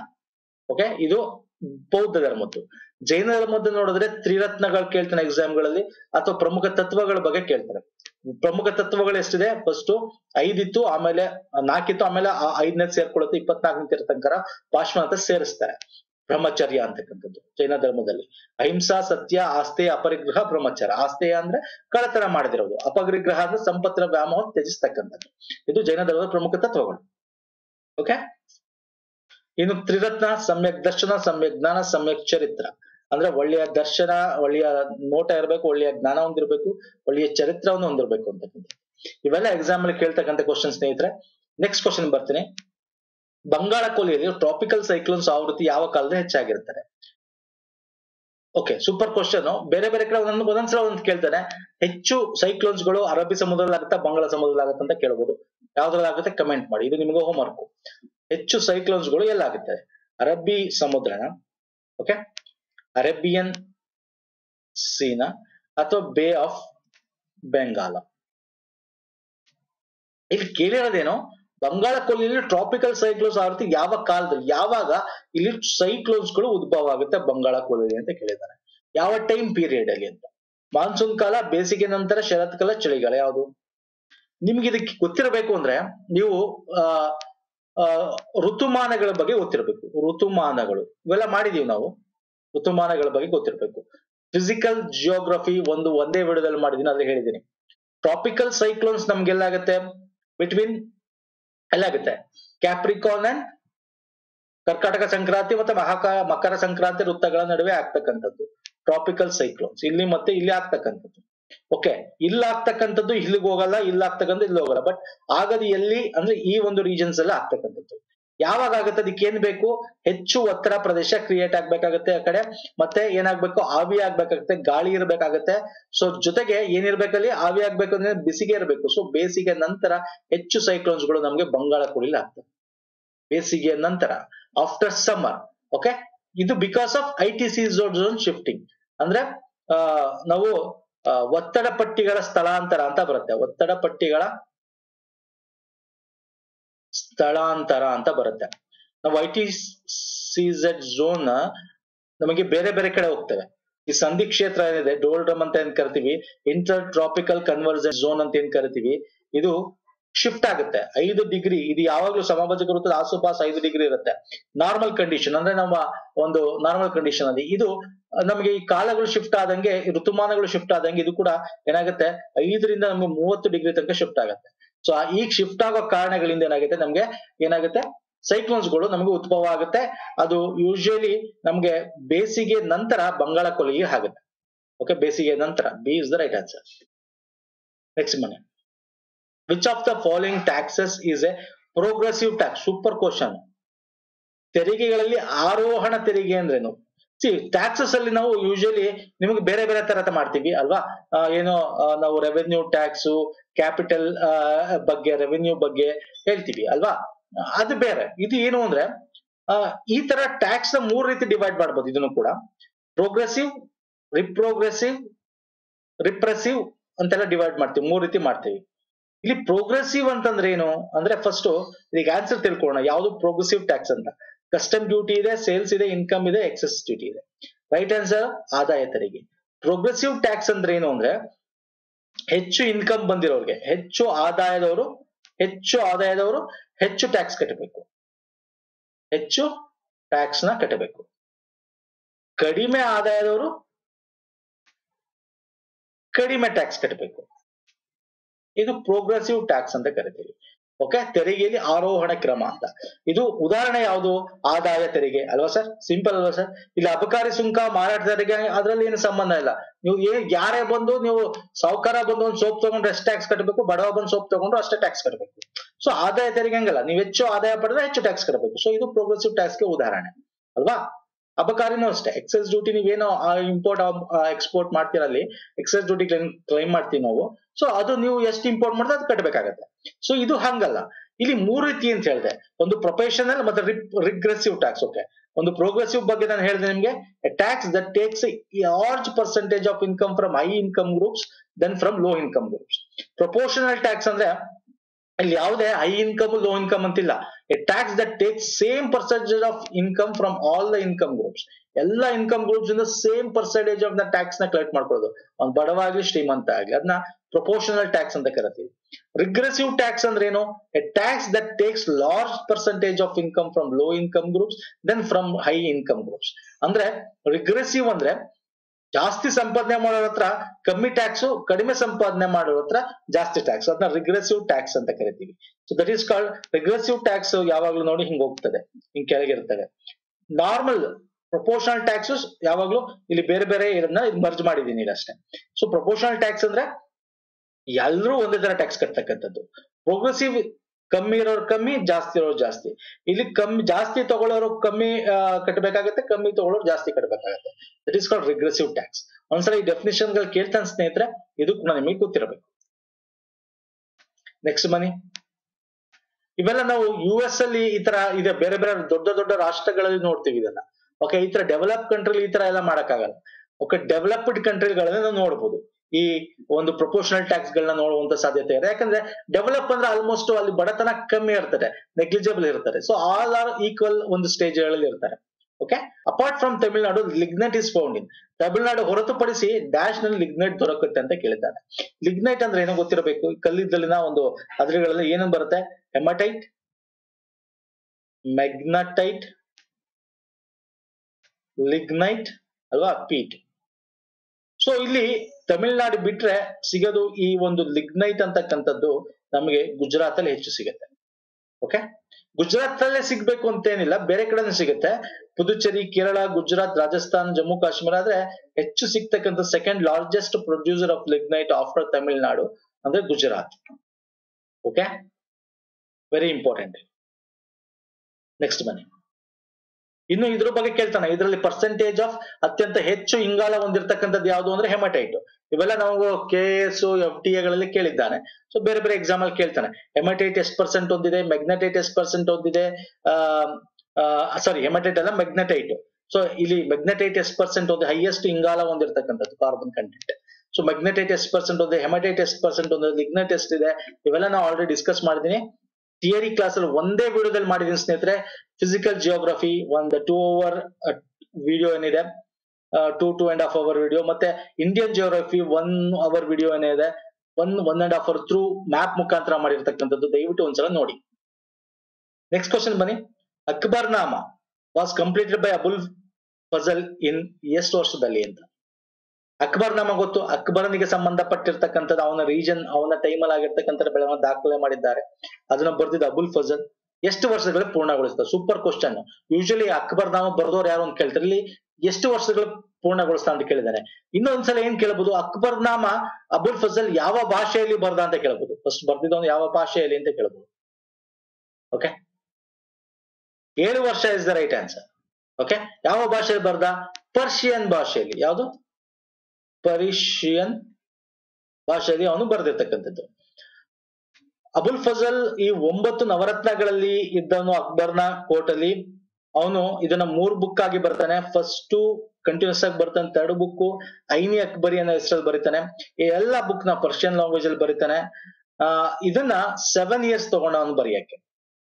ಓಕೆ ಇದು ಬೌದ್ಧ ಧರ್ಮದ್ದು. ಜೈನ ಧರ್ಮದ್ದು ನೋಡಿದ್ರೆ ತ್ರಿರತ್ನಗಳು ಕೇಳ್ತಾನೆ ಎಕ್ಸಾಮ್ಗಳಲ್ಲಿ ಅಥವಾ ಪ್ರಮುಖ ತತ್ವಗಳ ಬಗ್ಗೆ ಕೇಳ್ತಾರೆ. ಪ್ರಮುಖ ತತ್ವಗಳು ಎಷ್ಟಿದೆ? ಫಸ್ಟ್ ಐದಿತ್ತು, ಆಮೇಲೆ ನಾಲ್ಕಿತ್ತು, ಆಮೇಲೆ ಐದನೇ ಸೇರ್ಕೊಳ್ಳುತ್ತೆ, ಇಪ್ಪತ್ನಾಲ್ಕನೇ ತೀರ್ಥಂಕರ ಪಾಶ್ವನಾಥ ಸೇರಿಸ್ತಾರೆ. ಬ್ರಹ್ಮಚರ್ಯ ಅಂತಕ್ಕಂಥದ್ದು, ಜೈನ ಧರ್ಮದಲ್ಲಿ. ಅಹಿಂಸಾ, ಸತ್ಯ ಆಸ್ತೆಯ ಅಪರಿಗ್ರಹ ಬ್ರಹ್ಮಚರ್ಯ ಆಸ್ತಿಯ ಅಂದ್ರೆ ಕಳತನ ಮಾಡದಿರೋದು. ಅಪರಿಗ್ರಹ ಅಂದ್ರೆ ಸಂಪತ್ತಿನ ವ್ಯಾಮೋಹ ತ್ಯಜಿಸ್ತಕ್ಕಂಥದ್ದು. ಇದು ಜೈನ ಧರ್ಮದ ಪ್ರಮುಖ ತತ್ವಗಳು. ಓಕೆ ಇನ್ನು ತ್ರಿರತ್ನ, ಸಮ್ಯಕ್ ದರ್ಶನ, ಸಮ್ಯಕ್ ಜ್ಞಾನ, ಸಮ್ಯಕ್ ಚರಿತ್ರ. ಅಂದ್ರೆ ಒಳ್ಳೆಯ ದರ್ಶನ, ಒಳ್ಳೆಯ ನೋಟ ಇರಬೇಕು, ಒಳ್ಳೆಯ ಜ್ಞಾನ ಹೊಂದಿರಬೇಕು, ಒಳ್ಳೆಯ ಚರಿತ್ರವನ್ನು ಹೊಂದಿರಬೇಕು ಅಂತಕ್ಕಂಥ ಇವೆಲ್ಲ ಎಕ್ಸಾಮ್ ಅಲ್ಲಿ ಕೇಳ್ತಕ್ಕಂಥ ಕ್ವಶನ್ ಸ್ನೇಹಿತರೆ. ನೆಕ್ಸ್ಟ್ ಕ್ವಶನ್ ಬರ್ತೀನಿ. ಬಂಗಾಳ ಕೊಲ್ಲಿಯಲ್ಲಿ ಟ್ರಾಪಿಕಲ್ ಸೈಕ್ಲೋನ್ಸ್ ಆವೃತ್ತಿ ಯಾವ ಕಾಲದಲ್ಲಿ ಹೆಚ್ಚಾಗಿರ್ತಾರೆ ಓಕೆ ಸೂಪರ್ ಕ್ವಶನ್ ಬೇರೆ ಬೇರೆ ಕಡೆ ಒಂದೊಂದು ಒಂದೊಂದ್ಸಲ ಒಂದ್ ಕೇಳ್ತಾರೆ ಹೆಚ್ಚು ಸೈಕ್ಲೋನ್ಸ್ಗಳು ಅರಬ್ಬಿ ಸಮುದ್ರದಲ್ಲಿ ಆಗುತ್ತಾ ಬಂಗಾಳ ಸಮುದ್ರದಲ್ಲಿ ಆಗುತ್ತೆ ಅಂತ ಕೇಳ್ಬೋದು. ಯಾವ್ದ್ರಲ್ಲಿ ಆಗುತ್ತೆ ಕಮೆಂಟ್ ಮಾಡಿ. ಇದು ನಿಮಗೆ ಹೋಮ್ ವರ್ಕ್ ಹೆಚ್ಚು ಸೈಕ್ಲೋನ್ಸ್ಗಳು ಎಲ್ಲಾಗುತ್ತೆ? ಅರಬ್ಬಿ ಸಮುದ್ರನ ಓಕೆ ಅರೇಬಿಯನ್ ಸೀನ ಅಥವಾ ಬೇ ಆಫ್ ಬೆಂಗಾಲ. ಇಲ್ಲಿ ಕೇಳಿರೋದೇನು? ಬಂಗಾಳ ಕೊಲ್ಲಿಯಲ್ಲಿ ಟ್ರಾಪಿಕಲ್ ಸೈಕ್ಲೋನ್ಸ್ ಆವೃತ್ತಿ ಯಾವ ಕಾಲದಲ್ಲಿ, ಯಾವಾಗ ಇಲ್ಲಿ ಸೈಕ್ಲೋನ್ಸ್ಗಳು ಉದ್ಭವ ಆಗುತ್ತೆ ಬಂಗಾಳ ಕೊಲ್ಲಿ ಅಂತ ಕೇಳಿದ್ದಾರೆ. ಯಾವ ಟೈಮ್ ಪೀರಿಯಡ್ ಅಲ್ಲಿ ಅಂತ? ಮಾನ್ಸೂನ್ ಕಾಲ, ಬೇಸಿಗೆ ನಂತರ ಶರತ್ಕಾಲ ಚಳಿಗಾಲ ಯಾವುದು? ನಿಮ್ಗೆ ಇದಕ್ಕೆ ಗೊತ್ತಿರಬೇಕು ಅಂದ್ರೆ ನೀವು ಋತುಮಾನಗಳ ಬಗ್ಗೆ ಗೊತ್ತಿರಬೇಕು. ಋತುಮಾನಗಳು ಇವೆಲ್ಲ ಮಾಡಿದೀವಿ ನಾವು. ಋತುಮಾನಗಳ ಬಗ್ಗೆ ಗೊತ್ತಿರಬೇಕು. ಫಿಸಿಕಲ್ ಜಿಯೋಗ್ರಫಿ ಒಂದು ಒಂದೇ ವಿಡಿಯೋದಲ್ಲಿ ಮಾಡಿದೀನಿ ಅಲ್ಲಿ ಹೇಳಿದ್ದೀನಿ. ಟ್ರಾಪಿಕಲ್ ಸೈಕ್ಲೋನ್ಸ್ ನಮ್ಗೆಲ್ಲಾಗತ್ತೆ ಬಿಟ್ವೀನ್ ಎಲ್ಲಾಗುತ್ತೆ ಕ್ಯಾಪ್ರಿಕಾನ್ ಅಂಡ್ ಕರ್ಕಾಟಕ ಸಂಕ್ರಾಂತಿ ಮತ್ತೆ ಮಹಾಕ, ಮಕರ ಸಂಕ್ರಾಂತಿ ವೃತ್ತಗಳ ನಡುವೆ ಆಗ್ತಕ್ಕಂಥದ್ದು. ಟ್ರಾಪಿಕಲ್ ಸೈಕ್ಲೋನ್ಸ್ ಇಲ್ಲಿ ಮತ್ತೆ ಇಲ್ಲಿ ಆಗ್ತಕ್ಕಂಥದ್ದು. ಓಕೆ ಇಲ್ಲಿ ಆಗ್ತಕ್ಕಂಥದ್ದು ಇಲ್ಲಿಗೆ ಹೋಗಲ್ಲ, ಇಲ್ಲಿ ಆಗ್ತಕ್ಕಂಥ ಇಲ್ಲಿ ಹೋಗಲ್ಲ. ಬಟ್ ಆಗದು ಎಲ್ಲಿ, ಅಂದ್ರೆ ಈ ಒಂದು ರೀಜನ್ಸ್ ಎಲ್ಲ ಆಗ್ತಕ್ಕಂಥದ್ದು. ಯಾವಾಗ ಆಗುತ್ತೆ? ಅದಕ್ಕೆ ಏನ್ ಬೇಕು? ಹೆಚ್ಚು ಒತ್ತಡ ಪ್ರದೇಶ ಕ್ರಿಯೇಟ್ ಆಗ್ಬೇಕಾಗತ್ತೆ ಆ ಕಡೆ. ಮತ್ತೆ ಏನಾಗ್ಬೇಕು? ಆವಿ ಆಗ್ಬೇಕಾಗತ್ತೆ, ಗಾಳಿ ಇರ್ಬೇಕಾಗತ್ತೆ. ಸೊ ಜೊತೆಗೆ ಏನಿರ್ಬೇಕಲ್ಲಿ? ಆವಿ ಆಗ್ಬೇಕು ಅಂದ್ರೆ ಬಿಸಿಗೆ ಇರಬೇಕು. ಸೊ ಬೇಸಿಗೆ ನಂತರ ಹೆಚ್ಚು ಸೈಕ್ಲೋನ್ಸ್ಗಳು ನಮ್ಗೆ ಬಂಗಾಳ ಕೊಡಿಲಿ ಆಗ್ತದೆ ಬೇಸಿಗೆ ನಂತರ ಆಫ್ಟರ್ ಸಮ್ಮರ್ ಓಕೆ ಇದು because of I T C zone shifting ಅಂದ್ರೆ ನಾವು ಒತ್ತಡ ಪಟ್ಟಿಗಳ ಸ್ಥಳಾಂತರ ಅಂತ ಬರುತ್ತೆ. ಒತ್ತಡ ಪಟ್ಟಿಗಳ ಸ್ಥಳಾಂತರ ಅಂತ ಬರುತ್ತೆ. ನಾವು ಐ ಟಿ ಸಿ ಝೋನ್ ನಮಗೆ ಬೇರೆ ಬೇರೆ ಕಡೆ ಹೋಗ್ತೇವೆ. ಈ ಸಂಧಿ ಕ್ಷೇತ್ರ ಏನಿದೆ ಡೋಲ್ಡ್ರಮ್ ಅಂತ ಏನ್ ಕರಿತೀವಿ ಇಂಟರ್ ಟ್ರಾಪಿಕಲ್ ಕನ್ವರ್ಜನ್ ಝೋನ್ ಅಂತ ಏನ್ ಕರಿತೀವಿ, ಇದು ಶಿಫ್ಟ್ ಆಗುತ್ತೆ. ಐದು ಡಿಗ್ರಿ, ಇದು ಯಾವಾಗ್ಲೂ ಸಮಭಾಜಕ ವೃತ್ತದ ಆಸುಪಾಸು ಐದು ಡಿಗ್ರಿ ಇರುತ್ತೆ. ನಾರ್ಮಲ್ ಕಂಡೀಷನ್ ಅಂದ್ರೆ ನಮ್ಮ ಒಂದು ನಾರ್ಮಲ್ ಕಂಡೀಷನ್ ಅಲ್ಲಿ. ಇದು ನಮಗೆ ಈ ಕಾಲಗಳು ಶಿಫ್ಟ್ ಆದಂಗೆ, ಋತುಮಾನಗಳು ಶಿಫ್ಟ್ ಆದಂಗೆ ಇದು ಕೂಡ ಏನಾಗುತ್ತೆ, ಐದರಿಂದ ನಮ್ಗೆ ಮೂವತ್ತು ಡಿಗ್ರಿ ತನಕ ಶಿಫ್ಟ್ ಆಗುತ್ತೆ. ಸೊ ಈಗ ಶಿಫ್ಟ್ ಆಗೋ ಕಾರಣಗಳಿಂದ ಏನಾಗುತ್ತೆ? ನಮ್ಗೆ ಏನಾಗುತ್ತೆ? ಸೈಕ್ಲೋನ್ಸ್ಗಳು ನಮಗೆ ಉದ್ಭವ ಆಗುತ್ತೆ. ಅದು ಯೂಶುವಲಿ ನಮ್ಗೆ ಬೇಸಿಗೆ ನಂತರ ಬಂಗಾಳ ಕೊಲ್ಲಿಗೆ ಆಗುತ್ತೆ. ಓಕೆ ಬೇಸಿಗೆ ನಂತರ. B is the right answer next ಮನೆ which of the following taxes is a progressive tax super question ತೆರಿಗೆಗಳಲ್ಲಿ ಆರೋಹಣ ತೆರಿಗೆ ಅಂದ್ರೇನು? ಸಿ ಟ್ಯಾಕ್ಸಸ್ ಅಲ್ಲಿ ನಾವು ಯೂಶಲಿ ನಿಮಗೆ ಬೇರೆ ಬೇರೆ ತರದ ಮಾಡ್ತೀವಿ, ಅಲ್ವಾ? ಏನು ನಾವು ರೆವೆನ್ಯೂ ಟ್ಯಾಕ್ಸ್ ಕ್ಯಾಪಿಟಲ್ ಬಗ್ಗೆ ರೆವೆನ್ಯೂ ಬಗ್ಗೆ ಹೇಳ್ತೀವಿ, ಅಲ್ವಾ? ಅದು ಬೇರೆ. ಇದು ಏನು ಅಂದ್ರೆ ಈ ತರ ಟ್ಯಾಕ್ಸ್ನ ಮೂರ್ ರೀತಿ ಡಿವೈಡ್ ಮಾಡ್ಬೋದು, ಇದನ್ನು ಕೂಡ. ಪ್ರೋಗ್ರೆಸಿವ್ ರಿಪ್ರೋಗ್ರೆಸಿವ್ ರಿಪ್ರೆಸಿವ್ ಅಂತೆಲ್ಲ ಡಿವೈಡ್ ಮಾಡ್ತೀವಿ, ಮೂರ್ ರೀತಿ ಮಾಡ್ತೀವಿ. ಇಲ್ಲಿ ಪ್ರೋಗ್ರೆಸಿವ್ ಅಂತಂದ್ರೆ ಏನು? ಅಂದ್ರೆ ಫಸ್ಟ್ ಈಗ ಆನ್ಸರ್ ತಿಳ್ಕೊಳ್ಳೋಣ, ಯಾವುದು ಪ್ರೋಗ್ರೆಸಿವ್ ಟ್ಯಾಕ್ಸ್ ಅಂತ. ಕಸ್ಟಮ್ ಡ್ಯೂಟಿ ಇದೆ ಸೇಲ್ಸ್ ಇದೆ ಇನ್ಕಮ್ ಇದೆ ಎಕ್ಸೆಸ್ ಡ್ಯೂಟಿ ಇದೆ. ರೈಟ್ ಆನ್ಸರ್ ಆದಾಯ ತೆರಿಗೆ. ಪ್ರೋಗ್ರೆಸಿವ್ ಟ್ಯಾಕ್ಸ್ ಅಂದ್ರೆ ಏನು ಅಂದ್ರೆ, ಹೆಚ್ಚು ಇನ್ಕಮ್ ಬಂದಿರೋರಿಗೆ, ಹೆಚ್ಚು ಆದಾಯದವರು ಹೆಚ್ಚು ಆದಾಯದವರು ಹೆಚ್ಚು ಟ್ಯಾಕ್ಸ್ ಕಟ್ಟಬೇಕು. ಹೆಚ್ಚು ಟ್ಯಾಕ್ಸ್ನ ಕಟ್ಟಬೇಕು. ಕಡಿಮೆ ಆದಾಯದವರು ಕಡಿಮೆ ಟ್ಯಾಕ್ಸ್ ಕಟ್ಟಬೇಕು. ಇದು ಪ್ರೋಗ್ರೆಸಿವ್ ಟ್ಯಾಕ್ಸ್ ಅಂತ ಕರಿತೀವಿ. ಓಕೆ ತೆರಿಗೆಯಲ್ಲಿ ಆರೋಹಣ ಕ್ರಮ ಅಂತ. ಇದು ಉದಾಹರಣೆ ಯಾವುದು? ಆದಾಯ ತೆರಿಗೆ. ಅಲ್ವಾ ಸರ್ ಸಿಂಪಲ್ ಅಲ್ವಾ ಸರ್ ಇಲ್ಲಿ ಅಬಕಾರಿ ಸುಂಕ, ಮಾರಾಟ ತೆರಿಗೆ, ಅದ್ರಲ್ಲಿ ಏನು ಸಂಬಂಧ ಇಲ್ಲ. ನೀವು ಏನ್ ಯಾರೇ ಬಂದು ನೀವು ಸಾವುಕಾರ ಬಂದು ಒಂದು ಸೋಪ್ ತಗೊಂಡ್ರೆ ಎಷ್ಟು ಟ್ಯಾಕ್ಸ್ ಕಟ್ಟಬೇಕು ಬಡವ ಬಂದು ಸೋಪ್ ತಗೊಂಡ್ರು ಅಷ್ಟೇ ಟ್ಯಾಕ್ಸ್ ಕಟ್ಟಬೇಕು ಸೊ ಆದಾಯ ತೆರಿಗೆ ಹಂಗಲ್ಲ. ನೀವು ಹೆಚ್ಚು ಆದಾಯ ಪಡೆದ್ರೆ ಹೆಚ್ಚು ಟ್ಯಾಕ್ಸ್ ಕಟ್ಟಬೇಕು ಸೊ ಇದು ಪ್ರೋಗ್ರೆಸಿವ್ ಟ್ಯಾಕ್ಸ್ಗೆ ಉದಾಹರಣೆ. ಅಲ್ವಾ? ಅಬಕಾರಿನೂ ಅಷ್ಟೇ. ಎಕ್ಸೈಸ್ ಡ್ಯೂಟಿ ನೀವೇನೋ ಇಂಪೋರ್ಟ್ ಎಕ್ಸ್ಪೋರ್ಟ್ ಮಾಡ್ತೀರಲ್ಲಿ ಎಕ್ಸೈಸ್ ಡ್ಯೂಟಿ ಕ್ಲೈಮ್ ಕ್ಲೈಮ್ ಮಾಡ್ತೀವಿ ನಾವು. ಸೊ ಅದು ನೀವು ಎಷ್ಟು ಇಂಪೋರ್ಟ್ ಮಾಡಿದ್ರೆ ಅದು ಕಟ್ಟಬೇಕಾಗತ್ತೆ ಸೊ ಇದು ಹಂಗಲ್ಲ. ಇಲ್ಲಿ ಮೂರು ರೀತಿ ಅಂತ ಹೇಳಿದೆ. ಒಂದು ಪ್ರೊಫೆಷನಲ್ ಮತ್ತೆ ರಿಗ್ರೆಸಿವ್ ಟ್ಯಾಕ್ಸ್ ಓಕೆ ಒಂದು ಪ್ರೋಗ್ರೆಸಿವ್ ಬಗ್ಗೆ ನಾನು ಹೇಳಿದೆ ನಿಮ್ಗೆ. Tax that takes large percentage of income from high income groups then from low income groups proportional tax ಅಂದ್ರೆ, ಇಲ್ಲಿ ಯಾವುದೇ ಹೈ ಇನ್ಕಮ್ ಲೋ ಇನ್ಕಮ್ ಅಂತಿಲ್ಲ. A tax that takes same percentage of income from all the income groups ಎಲ್ಲ income groups ಇಂದ same percentage of the ಟ್ಯಾಕ್ಸ್ನ collect ಮಾಡ್ಕೊಳ್ಳೋದು. ಅವ್ನು ಬಡವಾಗ್ಲಿ ಶ್ರೀಮಂತ ಆಗ್ಲಿ. ಅದನ್ನ ಪ್ರೊಪೋರ್ಷನಲ್ ಟ್ಯಾಕ್ಸ್ ಅಂತ ಕರಿತೀವಿ ರಿಗ್ರೆಸಿವ್ ಟ್ಯಾಕ್ಸ್ ಅಂದ್ರೆ ಏನು a tax that takes large percentage of income from low income groups then from high income groups ಅಂದ್ರೆ ರಿಗ್ರೆಸಿವ್ ಅಂದ್ರೆ ಜಾಸ್ತಿ ಸಂಪಾದನೆ ಮಾಡೋರ ಹತ್ರ ಕಮ್ಮಿ ಟ್ಯಾಕ್ಸ್ ಕಡಿಮೆ ಸಂಪಾದನೆ ಮಾಡೋರ ಹತ್ರ ಜಾಸ್ತಿ ಟ್ಯಾಕ್ಸ್ ಅದನ್ನ ರಿಗ್ರೆಸಿವ್ ಟ್ಯಾಕ್ಸ್ ಅಂತ ಕರಿತೀವಿ. So that is called regressive tax ಯಾವಾಗ್ಲೂ ನೋಡಿ ಹಿಂಗ್ ಹೋಗ್ತದೆ, ಹಿಂಗ್ ಕೆಳಗಿರ್ತದೆ ನಾರ್ಮಲ್ ಪ್ರೊಪೋರ್ಷನಲ್ ಟ್ಯಾಕ್ಸಸ್ ಯಾವಾಗ್ಲೂ ಇಲ್ಲಿ ಬೇರೆ ಬೇರೆ ಇದನ್ನ ಮರ್ಜ್ ಮಾಡಿದೀನಿ ಅಷ್ಟೇ. ಸೊ ಪ್ರೊಪೋರ್ಷನಲ್ ಟ್ಯಾಕ್ಸ್ ಅಂದ್ರೆ ಎಲ್ಲರೂ ಒಂದೇ ತರ ಟ್ಯಾಕ್ಸ್ ಕಟ್ತಕ್ಕಂಥದ್ದು. ಪ್ರೋಗ್ರೆಸಿವ್ ಕಮ್ಮಿ ಇರೋರು ಕಮ್ಮಿ, ಜಾಸ್ತಿ ಇರೋರು ಜಾಸ್ತಿ. ಇಲ್ಲಿ ಕಮ್ಮಿ, ಜಾಸ್ತಿ ತಗೊಳ್ಳೋರು ಕಮ್ಮಿ ಕಟ್ಟಬೇಕಾಗತ್ತೆ ಕಮ್ಮಿ ತಗೊಳ್ಳೋರು ಜಾಸ್ತಿ ಕಟ್ಟಬೇಕಾಗತ್ತೆ that is called regressive tax ಒಂದ್ಸಲ ಈ ಡೆಫಿನೇಷನ್ಗಳು ಕೇಳ್ತಾನೆ ಸ್ನೇಹಿತರೆ ಇದು ಕೂಡ ನಿಮಗೆ ಗೊತ್ತಿರಬೇಕು ನೆಕ್ಸ್ಟ್ ಮನಿ ಇವೆಲ್ಲ ನಾವು ಯು ಎಸ್ ಅಲ್ಲಿ ಈ ತರ ಇದೆ. ಬೇರೆ ಬೇರೆ ದೊಡ್ಡ ದೊಡ್ಡ ರಾಷ್ಟ್ರಗಳಲ್ಲಿ ನೋಡ್ತೀವಿ ಇದನ್ನ. ಓಕೆ ಈ ತರ ಡೆವಲಪ್ ಕಂಟ್ರಿ ಈ ತರ ಎಲ್ಲ ಮಾಡಕ್ಕಾಗಲ್ಲ. ಓಕೆ ಡೆವಲಪ್ಡ್ ಕಂಟ್ರಿಗಳನ್ನ ನಾವು ನೋಡ್ಬೋದು. ಈ ಒಂದು ಪ್ರೊಪೋರ್ಷನಲ್ ಟ್ಯಾಕ್ಸ್ ಗಳನ್ನ ನೋಡುವಂತ ಸಾಧ್ಯತೆ ಇದೆ. ಯಾಕಂದ್ರೆ ಡೆವಲಪ್ ಅಂದ್ರೆ ಆಲ್ಮೋಸ್ಟ್ ಅಲ್ಲಿ ಬಡತನ ಕಮ್ಮಿ ಇರ್ತದೆ ನೆಗ್ಲಿಜಬಲ್ ಇರ್ತಾರೆ ಸೊ ಆಲ್ ಆರ್ ಈಕ್ವಲ್ ಒಂದು ಸ್ಟೇಜ್ಗಳಲ್ಲಿ ಇರ್ತಾರೆ. Okay apart from Tamil Nadu lignite is found in Tamil Nadu ಹೊರತುಪಡಿಸಿ ಡ್ಯಾಶ್ನಲ್ಲಿ ಲಿಗ್ನೆಟ್ ದೊರಕುತ್ತೆ ಅಂತ ಕೇಳಿದ್ದಾರೆ. ಲಿಗ್ನೈಟ್ ಅಂದ್ರೆ ಏನೋ ಗೊತ್ತಿರಬೇಕು? ಕಲ್ಲಿದ್ದಲಿನ ಒಂದು ಅದರಗಳಲ್ಲಿ ಏನೇನು ಬರುತ್ತೆ? ಹೆಮಟೈಟ್ ಮೆಗ್ನಟೈಟ್ ಲಿಗ್ನೈಟ್ ಅಲ್ವಾ? ಪೀಟ್ ಸೊ ಇಲ್ಲಿ ತಮಿಳ್ನಾಡು ಬಿಟ್ರೆ ಸಿಗೋದು ಈ ಒಂದು ಲಿಗ್ನೈಟ್ ಅಂತಕ್ಕಂಥದ್ದು ನಮಗೆ ಗುಜರಾತ್ ಅಲ್ಲಿ ಹೆಚ್ಚು ಸಿಗುತ್ತೆ. ಓಕೆ ಗುಜರಾತ್ ಅಲ್ಲೇ ಸಿಗ್ಬೇಕು ಅಂತೇನಿಲ್ಲ, ಬೇರೆ ಕಡೆನೂ ಸಿಗುತ್ತೆ. ಪುದುಚೇರಿ, ಕೇರಳ, ಗುಜರಾತ್, ರಾಜಸ್ಥಾನ್, ಜಮ್ಮು, ಕಾಶ್ಮೀರ ಆದ್ರೆ ಹೆಚ್ಚು ಸಿಗ್ತಕ್ಕಂಥ second largest producer of lignite after Tamil Nadu ಅಂದ್ರೆ Gujarat. Okay very important next ಬನ್ನಿ. ಇನ್ನು ಇದ್ರ ಬಗ್ಗೆ ಕೇಳ್ತಾನೆ. ಇದರಲ್ಲಿ ಪರ್ಸೆಂಟೇಜ್ ಆಫ್ ಅತ್ಯಂತ ಹೆಚ್ಚು ಇಂಗಾಲ ಹೊಂದಿರತಕ್ಕಂಥದ್ದು ಯಾವುದು ಅಂದ್ರೆ ಹೆಮಟೈಟ್ ಇವೆಲ್ಲ ನಾವು ಕೆ ಎಸ್ ಎಫ್ ಟಿ ಎಗಳಲ್ಲಿ ಕೇಳಿದ್ದಾನೆ. ಸೊ ಬೇರೆ ಬೇರೆ ಎಕ್ಸಾಮ್ ಅಲ್ಲಿ ಕೇಳ್ತಾನೆ. ಹೆಮಟೈಟ್ ಎಷ್ಟು ಪರ್ಸೆಂಟ್ ಹೊಂದಿದೆ ಮೆಗ್ನೆಟೈಟ್ ಎಷ್ಟು ಪರ್ಸೆಂಟ್ ಹೊಂದಿದೆ ಸಾರಿ ಹೆಮಟೈಟ್ ಅಲ್ಲ ಮೆಗ್ನೆಟೈಟ್ ಸೊ ಇಲ್ಲಿ ಮೆಗ್ನೆಟೈಟ್ ಎಷ್ಟು ಪರ್ಸೆಂಟ್ ಒಂದು ಹೈಯೆಸ್ಟ್ ಇಂಗಾಲ ಹೊಂದಿರತಕ್ಕಂಥದ್ದು ಕಾರ್ಬನ್ ಕಂಟೆಂಟ್ ಸೊ ಮೆಗ್ನೆಟೈಟ್ ಎಷ್ಟು ಪರ್ಸೆಂಟ್ ಹೊಂದಿದೆ ಹೆಮಟೈಟ್ ಎಷ್ಟು ಪರ್ಸೆಂಟ್ ಒಂದು ಲಿಗ್ನೆಟ್ ಇದೆ. ಇವೆಲ್ಲ ನಾವು ಆಲ್ರೆಡಿ ಡಿಸ್ಕಸ್ ಮಾಡಿದೀನಿ ಥಿಯರಿ ಕ್ಲಾಸ್ ಅಲ್ಲಿ ಒಂದೇ ವಿಡಿಯೋದಲ್ಲಿ ಮಾಡಿದೀನಿ ಸ್ನೇಹಿತರೆ. ಫಿಸಿಕಲ್ ಜಿಯೋಗ್ರಫಿ ಒಂದು ಟೂ ಅವರ್ ವಿಡಿಯೋ ಏನಿದೆ. Two two and half hour video ಮತ್ತೆ Indian geography one hour video ಇದೆ one one and half hour through map ಮುಖಾಂತರ ಮಾಡಿರ್ತಕ್ಕಂಥದ್ದು, ದಯವಿಟ್ಟು ಒಂದ್ಸಲ ನೋಡಿ. ನೆಕ್ಸ್ಟ್ ಕ್ವಶನ್ ಬನ್ನಿ. Akbarnama was completed by Abul Fazal in ಎಷ್ಟು ವರ್ಷದಲ್ಲಿ ಅಂತ. ಅಕ್ಬರ್ ನಾಮ ಗೊತ್ತು ಅಕ್ಬರನಿಗೆ ಸಂಬಂಧಪಟ್ಟಿರ್ತಕ್ಕಂಥದ್ದು, ಅವನ ರೀಜನ್ ಅವನ ಟೈಮಲ್ಲಿ ಆಗಿರ್ತಕ್ಕಂಥ ಬೆಳವಣಿಗೆ ದಾಖಲೆ ಮಾಡಿದ್ದಾರೆ. ಅದನ್ನ ಬರ್ದಿದ್ದು ಅಬುಲ್ ಫಜಲ್ ಎಷ್ಟು ವರ್ಷಗಳಲ್ಲಿ ಪೂರ್ಣಗೊಳಿಸ್ತಾರೆ super question usually Akbarnama ಬರ್ದವ್ರು ಯಾರು ಅಂತ ಕೇಳ್ತಾರೆ. ಇಲ್ಲಿ ಎಷ್ಟು ವರ್ಷಗಳು ಪೂರ್ಣಗೊಳಿಸ್ತಾ ಅಂತ ಕೇಳಿದಾನೆ ಇನ್ನೊಂದ್ಸಲ ಏನ್ ಕೇಳಬಹುದು ಅಕ್ಬರ್ ನಾಮ ಅಬುಲ್ ಫಜಲ್ ಯಾವ ಭಾಷೆಯಲ್ಲಿ ಬರ್ದ ಅಂತ ಕೇಳಬಹುದು ಫಸ್ಟ್ ಬರ್ದಿದ್ದವನು ಯಾವ ಭಾಷೆಯಲ್ಲಿ ಅಂತ ಕೇಳಬಹುದು ಓಕೆ ಏಳು ವರ್ಷ is the right answer okay ಯಾವ ಭಾಷೆಯಲ್ಲಿ ಬರ್ದ? ಪರ್ಷಿಯನ್ ಭಾಷೆಯಲ್ಲಿ. ಯಾವುದು? ಪರ್ಷಿಯನ್ ಭಾಷೆಯಲ್ಲಿ ಅವನು ಬರೆದಿರ್ತಕ್ಕಂಥದ್ದು. ಅಬುಲ್ ಫಜಲ್ ಈ ಒಂಬತ್ತು ನವರತ್ನಗಳಲ್ಲಿ ಇದ್ದವನು ಅಕ್ಬರ್ನ ಕೋರ್ಟ್ ಅಲ್ಲಿ ಅವನು ಇದನ್ನ ಮೂರ್ ಬುಕ್ ಆಗಿ ಬರ್ತಾನೆ. ಫಸ್ಟ್ ಕಂಟಿನ್ಯೂಸ್ ಆಗಿ ಬರ್ತಾನೆ ತರ್ಡ್ ಬುಕ್ ಐನಿ ಅಕ್ಬರಿ ಅನ್ನೋ ಹೆಸರಲ್ಲಿ ಬರೀತಾನೆ. ಈ ಎಲ್ಲಾ ಬುಕ್ನ ಪರ್ಷಿಯನ್ ಲ್ಯಾಂಗ್ವೇಜ್ ಅಲ್ಲಿ ಬರೀತಾನೆ. ಆ, ಇದನ್ನ ಸೆವೆನ್ ಇಯರ್ಸ್ ತಗೊಂಡ ಅವನು ಬರೆಯಕ್ಕೆ.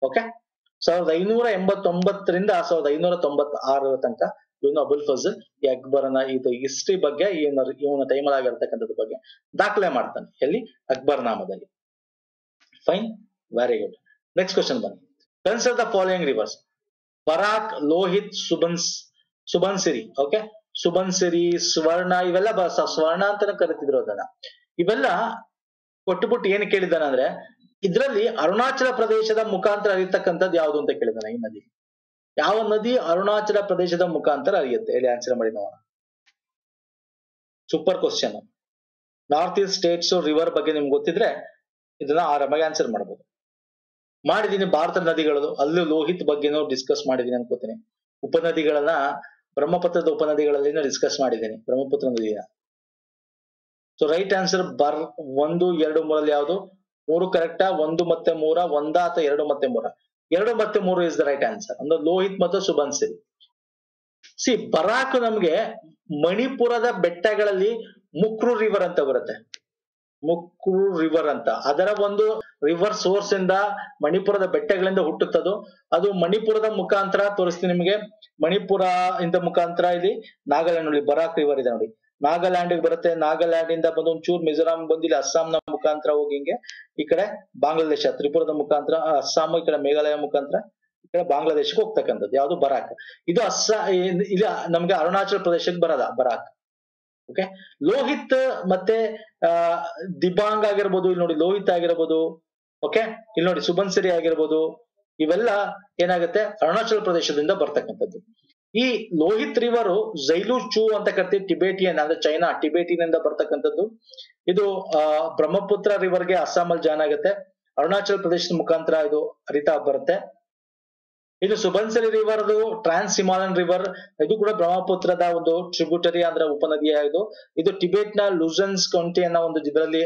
ಓಕೆ ಸಾವಿರದ ಐನೂರ ಎಂಬತ್ತೊಂಬತ್ತರಿಂದ ಸಾವಿರದ ಐನೂರ ತೊಂಬತ್ ಆರರ ತನಕ ಇವನು ಅಬುಲ್ ಫಜಲ್ ಈ ಅಕ್ಬರನ ಇದು ಹಿಸ್ಟ್ರಿ ಬಗ್ಗೆ, ಇವನ ಇವನ ಟೈಮಲ್ಲಿ ಆಗಿರ್ತಕ್ಕಂಥದ್ರ ಬಗ್ಗೆ ದಾಖಲೆ ಮಾಡ್ತಾನೆ. ಎಲ್ಲಿ? ಅಕ್ಬರ್ ನಾಮದಲ್ಲಿ. Fine very good next question ಬನ್ನಿ. Consider the following rivers Barak Lohit, ಸುಬನ್ಸ್, Subansiri okay Subansiri, ಸ್ವರ್ಣ, ಇವೆಲ್ಲ ಬ- ಸ- ಸ್ವರ್ಣ ಅಂತಾನೆ ಕರಿತಿದ್ರು ಅದನ್ನ. ಇವೆಲ್ಲ ಕೊಟ್ಟುಬಿಟ್ಟು ಏನ್ ಕೇಳಿದಾನ ಅಂದ್ರೆ ಇದ್ರಲ್ಲಿ ಅರುಣಾಚಲ ಪ್ರದೇಶದ ಮುಖಾಂತರ ಅರಿಯತಕ್ಕಂಥದ್ದು ಯಾವುದು ಅಂತ ಕೇಳಿದಾನೆ ಈ ನದಿ. ಯಾವ ನದಿ ಅರುಣಾಚಲ ಪ್ರದೇಶದ ಮುಖಾಂತರ ಅರಿಯುತ್ತೆ? ಹೇಳಿ ಆನ್ಸರ್ ಮಾಡಿ ನೋಡೋಣ. Super question north east states river ಬಗ್ಗೆ ನಿಮ್ಗೆ ಗೊತ್ತಿದ್ರೆ ಇದನ್ನ ಆರಾಮಾಗಿ ಆನ್ಸರ್ ಮಾಡಬಹುದು ಮಾಡಿದೀನಿ ಭಾರತ ನದಿಗಳದು. ಅಲ್ಲೂ ಲೋಹಿತ್ ಬಗ್ಗೆನೂ ಡಿಸ್ಕಸ್ ಮಾಡಿದೀನಿ ಅನ್ಕೋತೀನಿ. ಉಪನದಿಗಳನ್ನ ಬ್ರಹ್ಮಪುತ್ರದ ಉಪನದಿಗಳಲ್ಲಿ ಡಿಸ್ಕಸ್ ಮಾಡಿದ್ದೀನಿ, ಬ್ರಹ್ಮಪುತ್ರ ನದಿಯ. ಸೊ ರೈಟ್ ಆನ್ಸರ್ ಬರ್ ಒಂದು, ಎರಡು ಮೂರಲ್ಲಿ ಯಾವುದು? ಮೂರು ಕರೆಕ್ಟಾ ಒಂದು ಮತ್ತೆ ಮೂರ, ಒಂದ ಅಥವಾ ಎರಡು ಮತ್ತೆ ಮೂರ. ಎರಡು ಮತ್ತೆ ಮೂರು ಇಸ್ ದ ರೈಟ್ ಆನ್ಸರ್ ಅಂದ್ರೆ ಲೋಹಿತ್ ಮತ್ತು ಸುಬನ್ಸಿರಿ ಸಿ ಬರಾಕ್ ನಮ್ಗೆ ಮಣಿಪುರದ ಬೆಟ್ಟಗಳಲ್ಲಿ ಮುಕ್ರು ರಿವರ್ ಅಂತ ಬರುತ್ತೆ. ಮುಕ್ರು ರಿವರ್ ಅಂತ. ಅದರ ಒಂದು ರಿವರ್ ಸೋರ್ಸ್ ಇಂದ ಮಣಿಪುರದ ಬೆಟ್ಟಗಳಿಂದ ಹುಟ್ಟುತ್ತದು. ಅದು ಮಣಿಪುರದ ಮುಖಾಂತರ ತೋರಿಸ್ತೀನಿ ನಿಮಗೆ. ಮಣಿಪುರ ಇಂದ ಮುಖಾಂತರ ಇಲ್ಲಿ ನಾಗಾಲ್ಯಾಂಡ್ ನೋಡಿ, ಬರಾಕ್ ರಿವರ್ ಇದೆ ನೋಡಿ. ನಾಗಾಲ್ಯಾಂಡ್ ಬರುತ್ತೆ. ನಾಗಾಲ್ಯಾಂಡ್ ಇಂದ ಬಂದು ಒಂಚೂರು ಮಿಜೋರಾಂ ಬಂದು ಇಲ್ಲಿ ಅಸ್ಸಾಂನ ಮುಖಾಂತರ ಹೋಗಿ ಹಿಂಗೆ ಈ ಕಡೆ ಬಾಂಗ್ಲಾದೇಶ, ತ್ರಿಪುರದ ಮುಖಾಂತರ ಅಸ್ಸಾಂ ಈ ಕಡೆ ಮೇಘಾಲಯ ಮುಖಾಂತರ ಈ ಕಡೆ ಬಾಂಗ್ಲಾದೇಶಕ್ಕೆ ಹೋಗ್ತಕ್ಕಂಥದ್ದು, ಯಾವುದು ಬರಾಕ್. ಇದು ಅಸ್ಸಾ ಇಲ್ಲಿ ನಮ್ಗೆ ಅರುಣಾಚಲ ಪ್ರದೇಶಕ್ಕೆ ಬರದ, ಬರಾಕ್. ಓಕೆ ಲೋಹಿತ್ ಮತ್ತೆ ದಿಬಾಂಗ್ ಆಗಿರ್ಬೋದು, ಇಲ್ಲಿ ನೋಡಿ ಲೋಹಿತ್ ಆಗಿರ್ಬೋದು ಓಕೆ ಇಲ್ಲಿ ನೋಡಿ ಸುಬನ್ಸಿರಿ ಆಗಿರ್ಬೋದು, ಇವೆಲ್ಲ ಏನಾಗುತ್ತೆ? ಅರುಣಾಚಲ ಪ್ರದೇಶದಿಂದ ಬರ್ತಕ್ಕಂಥದ್ದು. ಈ ಲೋಹಿತ್ ರಿವರ್ ಜೈಲು ಚೂ ಅಂತ ಕರಿತೀವಿ ಟಿಬೇಟಿಯನ್ ಅಂದ್ರೆ ಚೈನಾ ಟಿಬೇಟಿಯನ್ ಇಂದ ಬರ್ತಕ್ಕಂಥದ್ದು. ಇದು ಬ್ರಹ್ಮಪುತ್ರ ರಿವರ್ಗೆ ಅಸ್ಸಾಂ ಅಲ್ಲಿ ಜಾನ್ ಆಗುತ್ತೆ. ಅರುಣಾಚಲ ಪ್ರದೇಶದ ಮುಖಾಂತರ ಇದು ಹರಿತಾ ಬರುತ್ತೆ. ಇದು Subansiri river trans Himalayan river, ಇದು ಕೂಡ ಬ್ರಹ್ಮಪುತ್ರದ ಒಂದು ಟ್ರಿಬ್ಯೂಟರಿ ಅಂದ್ರೆ ಉಪನದಿಯ ಇದು. ಇದು ಟಿಬೇಟ್ನ ಲೂಸನ್ಸ್ ಕೌಂಟಿ ಅನ್ನೋ ಒಂದು ಇದರಲ್ಲಿ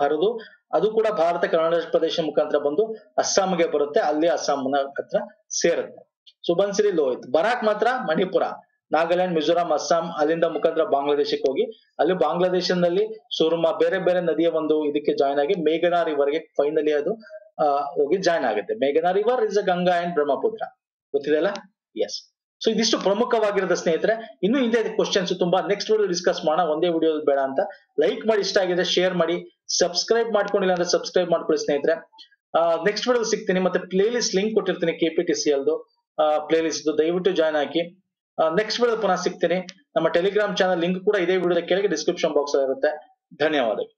ಹರಿದು ಅದು ಕೂಡ ಭಾರತ ಕರ್ನಾಟಕ ಪ್ರದೇಶ ಮುಖಾಂತರ ಬಂದು ಅಸ್ಸಾಂಗೆ ಬರುತ್ತೆ. ಅಲ್ಲಿ ಅಸ್ಸಾಂನ ಹತ್ರ ಸೇರುತ್ತೆ. ಸುಬನ್ಸಿರಿ ಲೋಹಿತ್ ಬರಾಕ್ ಮಾತ್ರ ಮಣಿಪುರ, ನಾಗಾಲ್ಯಾಂಡ್, ಮಿಜೋರಾಂ, ಅಸ್ಸಾಂ ಅಲ್ಲಿಂದ ಮುಖಾಂತರ ಬಾಂಗ್ಲಾದೇಶಕ್ಕೆ ಹೋಗಿ. ಅಲ್ಲಿ ಬಾಂಗ್ಲಾದೇಶದಲ್ಲಿ ಸುರ್ಮಾ ಬೇರೆ ಬೇರೆ ನದಿಯ ಒಂದು ಇದಕ್ಕೆ ಜಾಯ್ನ್ ಆಗಿ ಮೇಘನಾ ರಿವರ್ಗೆ ಫೈನಲಿ ಅದು ಹೋಗಿ ಜಾಯ್ನ್ ಆಗುತ್ತೆ. ಮೇಘನಾ river is a Ganga and Brahmaputra ಗೊತ್ತಿದೆಯಲ್ಲ yes so ಇದಿಷ್ಟು ಪ್ರಮುಖವಾಗಿರೋದ ಸ್ನೇಹಿತರೆ, ಇನ್ನು ಹಿಂದೆ ಕ್ವಶನ್ಸ್ ತುಂಬಾ ನೆಕ್ಸ್ಟ್ ವಿಡಿಯೋ ಡಿಸ್ಕಸ್ ಮಾಡೋಣ, ಒಂದೇ ವಿಡಿಯೋ ಬೇಡ ಅಂತ. ಲೈಕ್ ಮಾಡಿ, ಇಷ್ಟ ಆಗಿದೆ ಶೇರ್ ಮಾಡಿ ಸಬ್ಸ್ಕ್ರೈಬ್ ಮಾಡ್ಕೊಂಡಿಲ್ಲ ಅಂದ್ರೆ ಸಬ್ಸ್ಕ್ರೈಬ್ ಮಾಡ್ಕೊಳ್ಳಿ ಸ್ನೇಹಿತರೆ. ನೆಕ್ಸ್ಟ್ ವಿಡಿಯೋ ಸಿಗ್ತೀನಿ, ಮತ್ತೆ ಪ್ಲೇ ಲಿಸ್ಟ್ ಲಿಂಕ್ ಕೊಟ್ಟಿರ್ತೀನಿ ಕೆ ಪಿ ಟಿ ಸಿ ಅಲ್ದು ಪ್ಲೇ ಲಿಸ್ಟ್ ದಯವಿಟ್ಟು ಜಾಯ್ನ್ ಹಾಕಿ. ನೆಕ್ಸ್ಟ್ ವಿಡಿಯೋ ಪುನಃ ಸಿಗ್ತೀನಿ. ನಮ್ಮ ಟೆಲಿಗ್ರಾಮ್ ಚಾನಲ್ ಲಿಂಕ್ ಕೂಡ ಇದೇ ವಿಡಿಯೋದ ಕೆಳಗೆ ಡಿಸ್ಕ್ರಿಪ್ಷನ್ ಬಾಕ್ಸ್ ಇರುತ್ತೆ ಧನ್ಯವಾದಗಳು.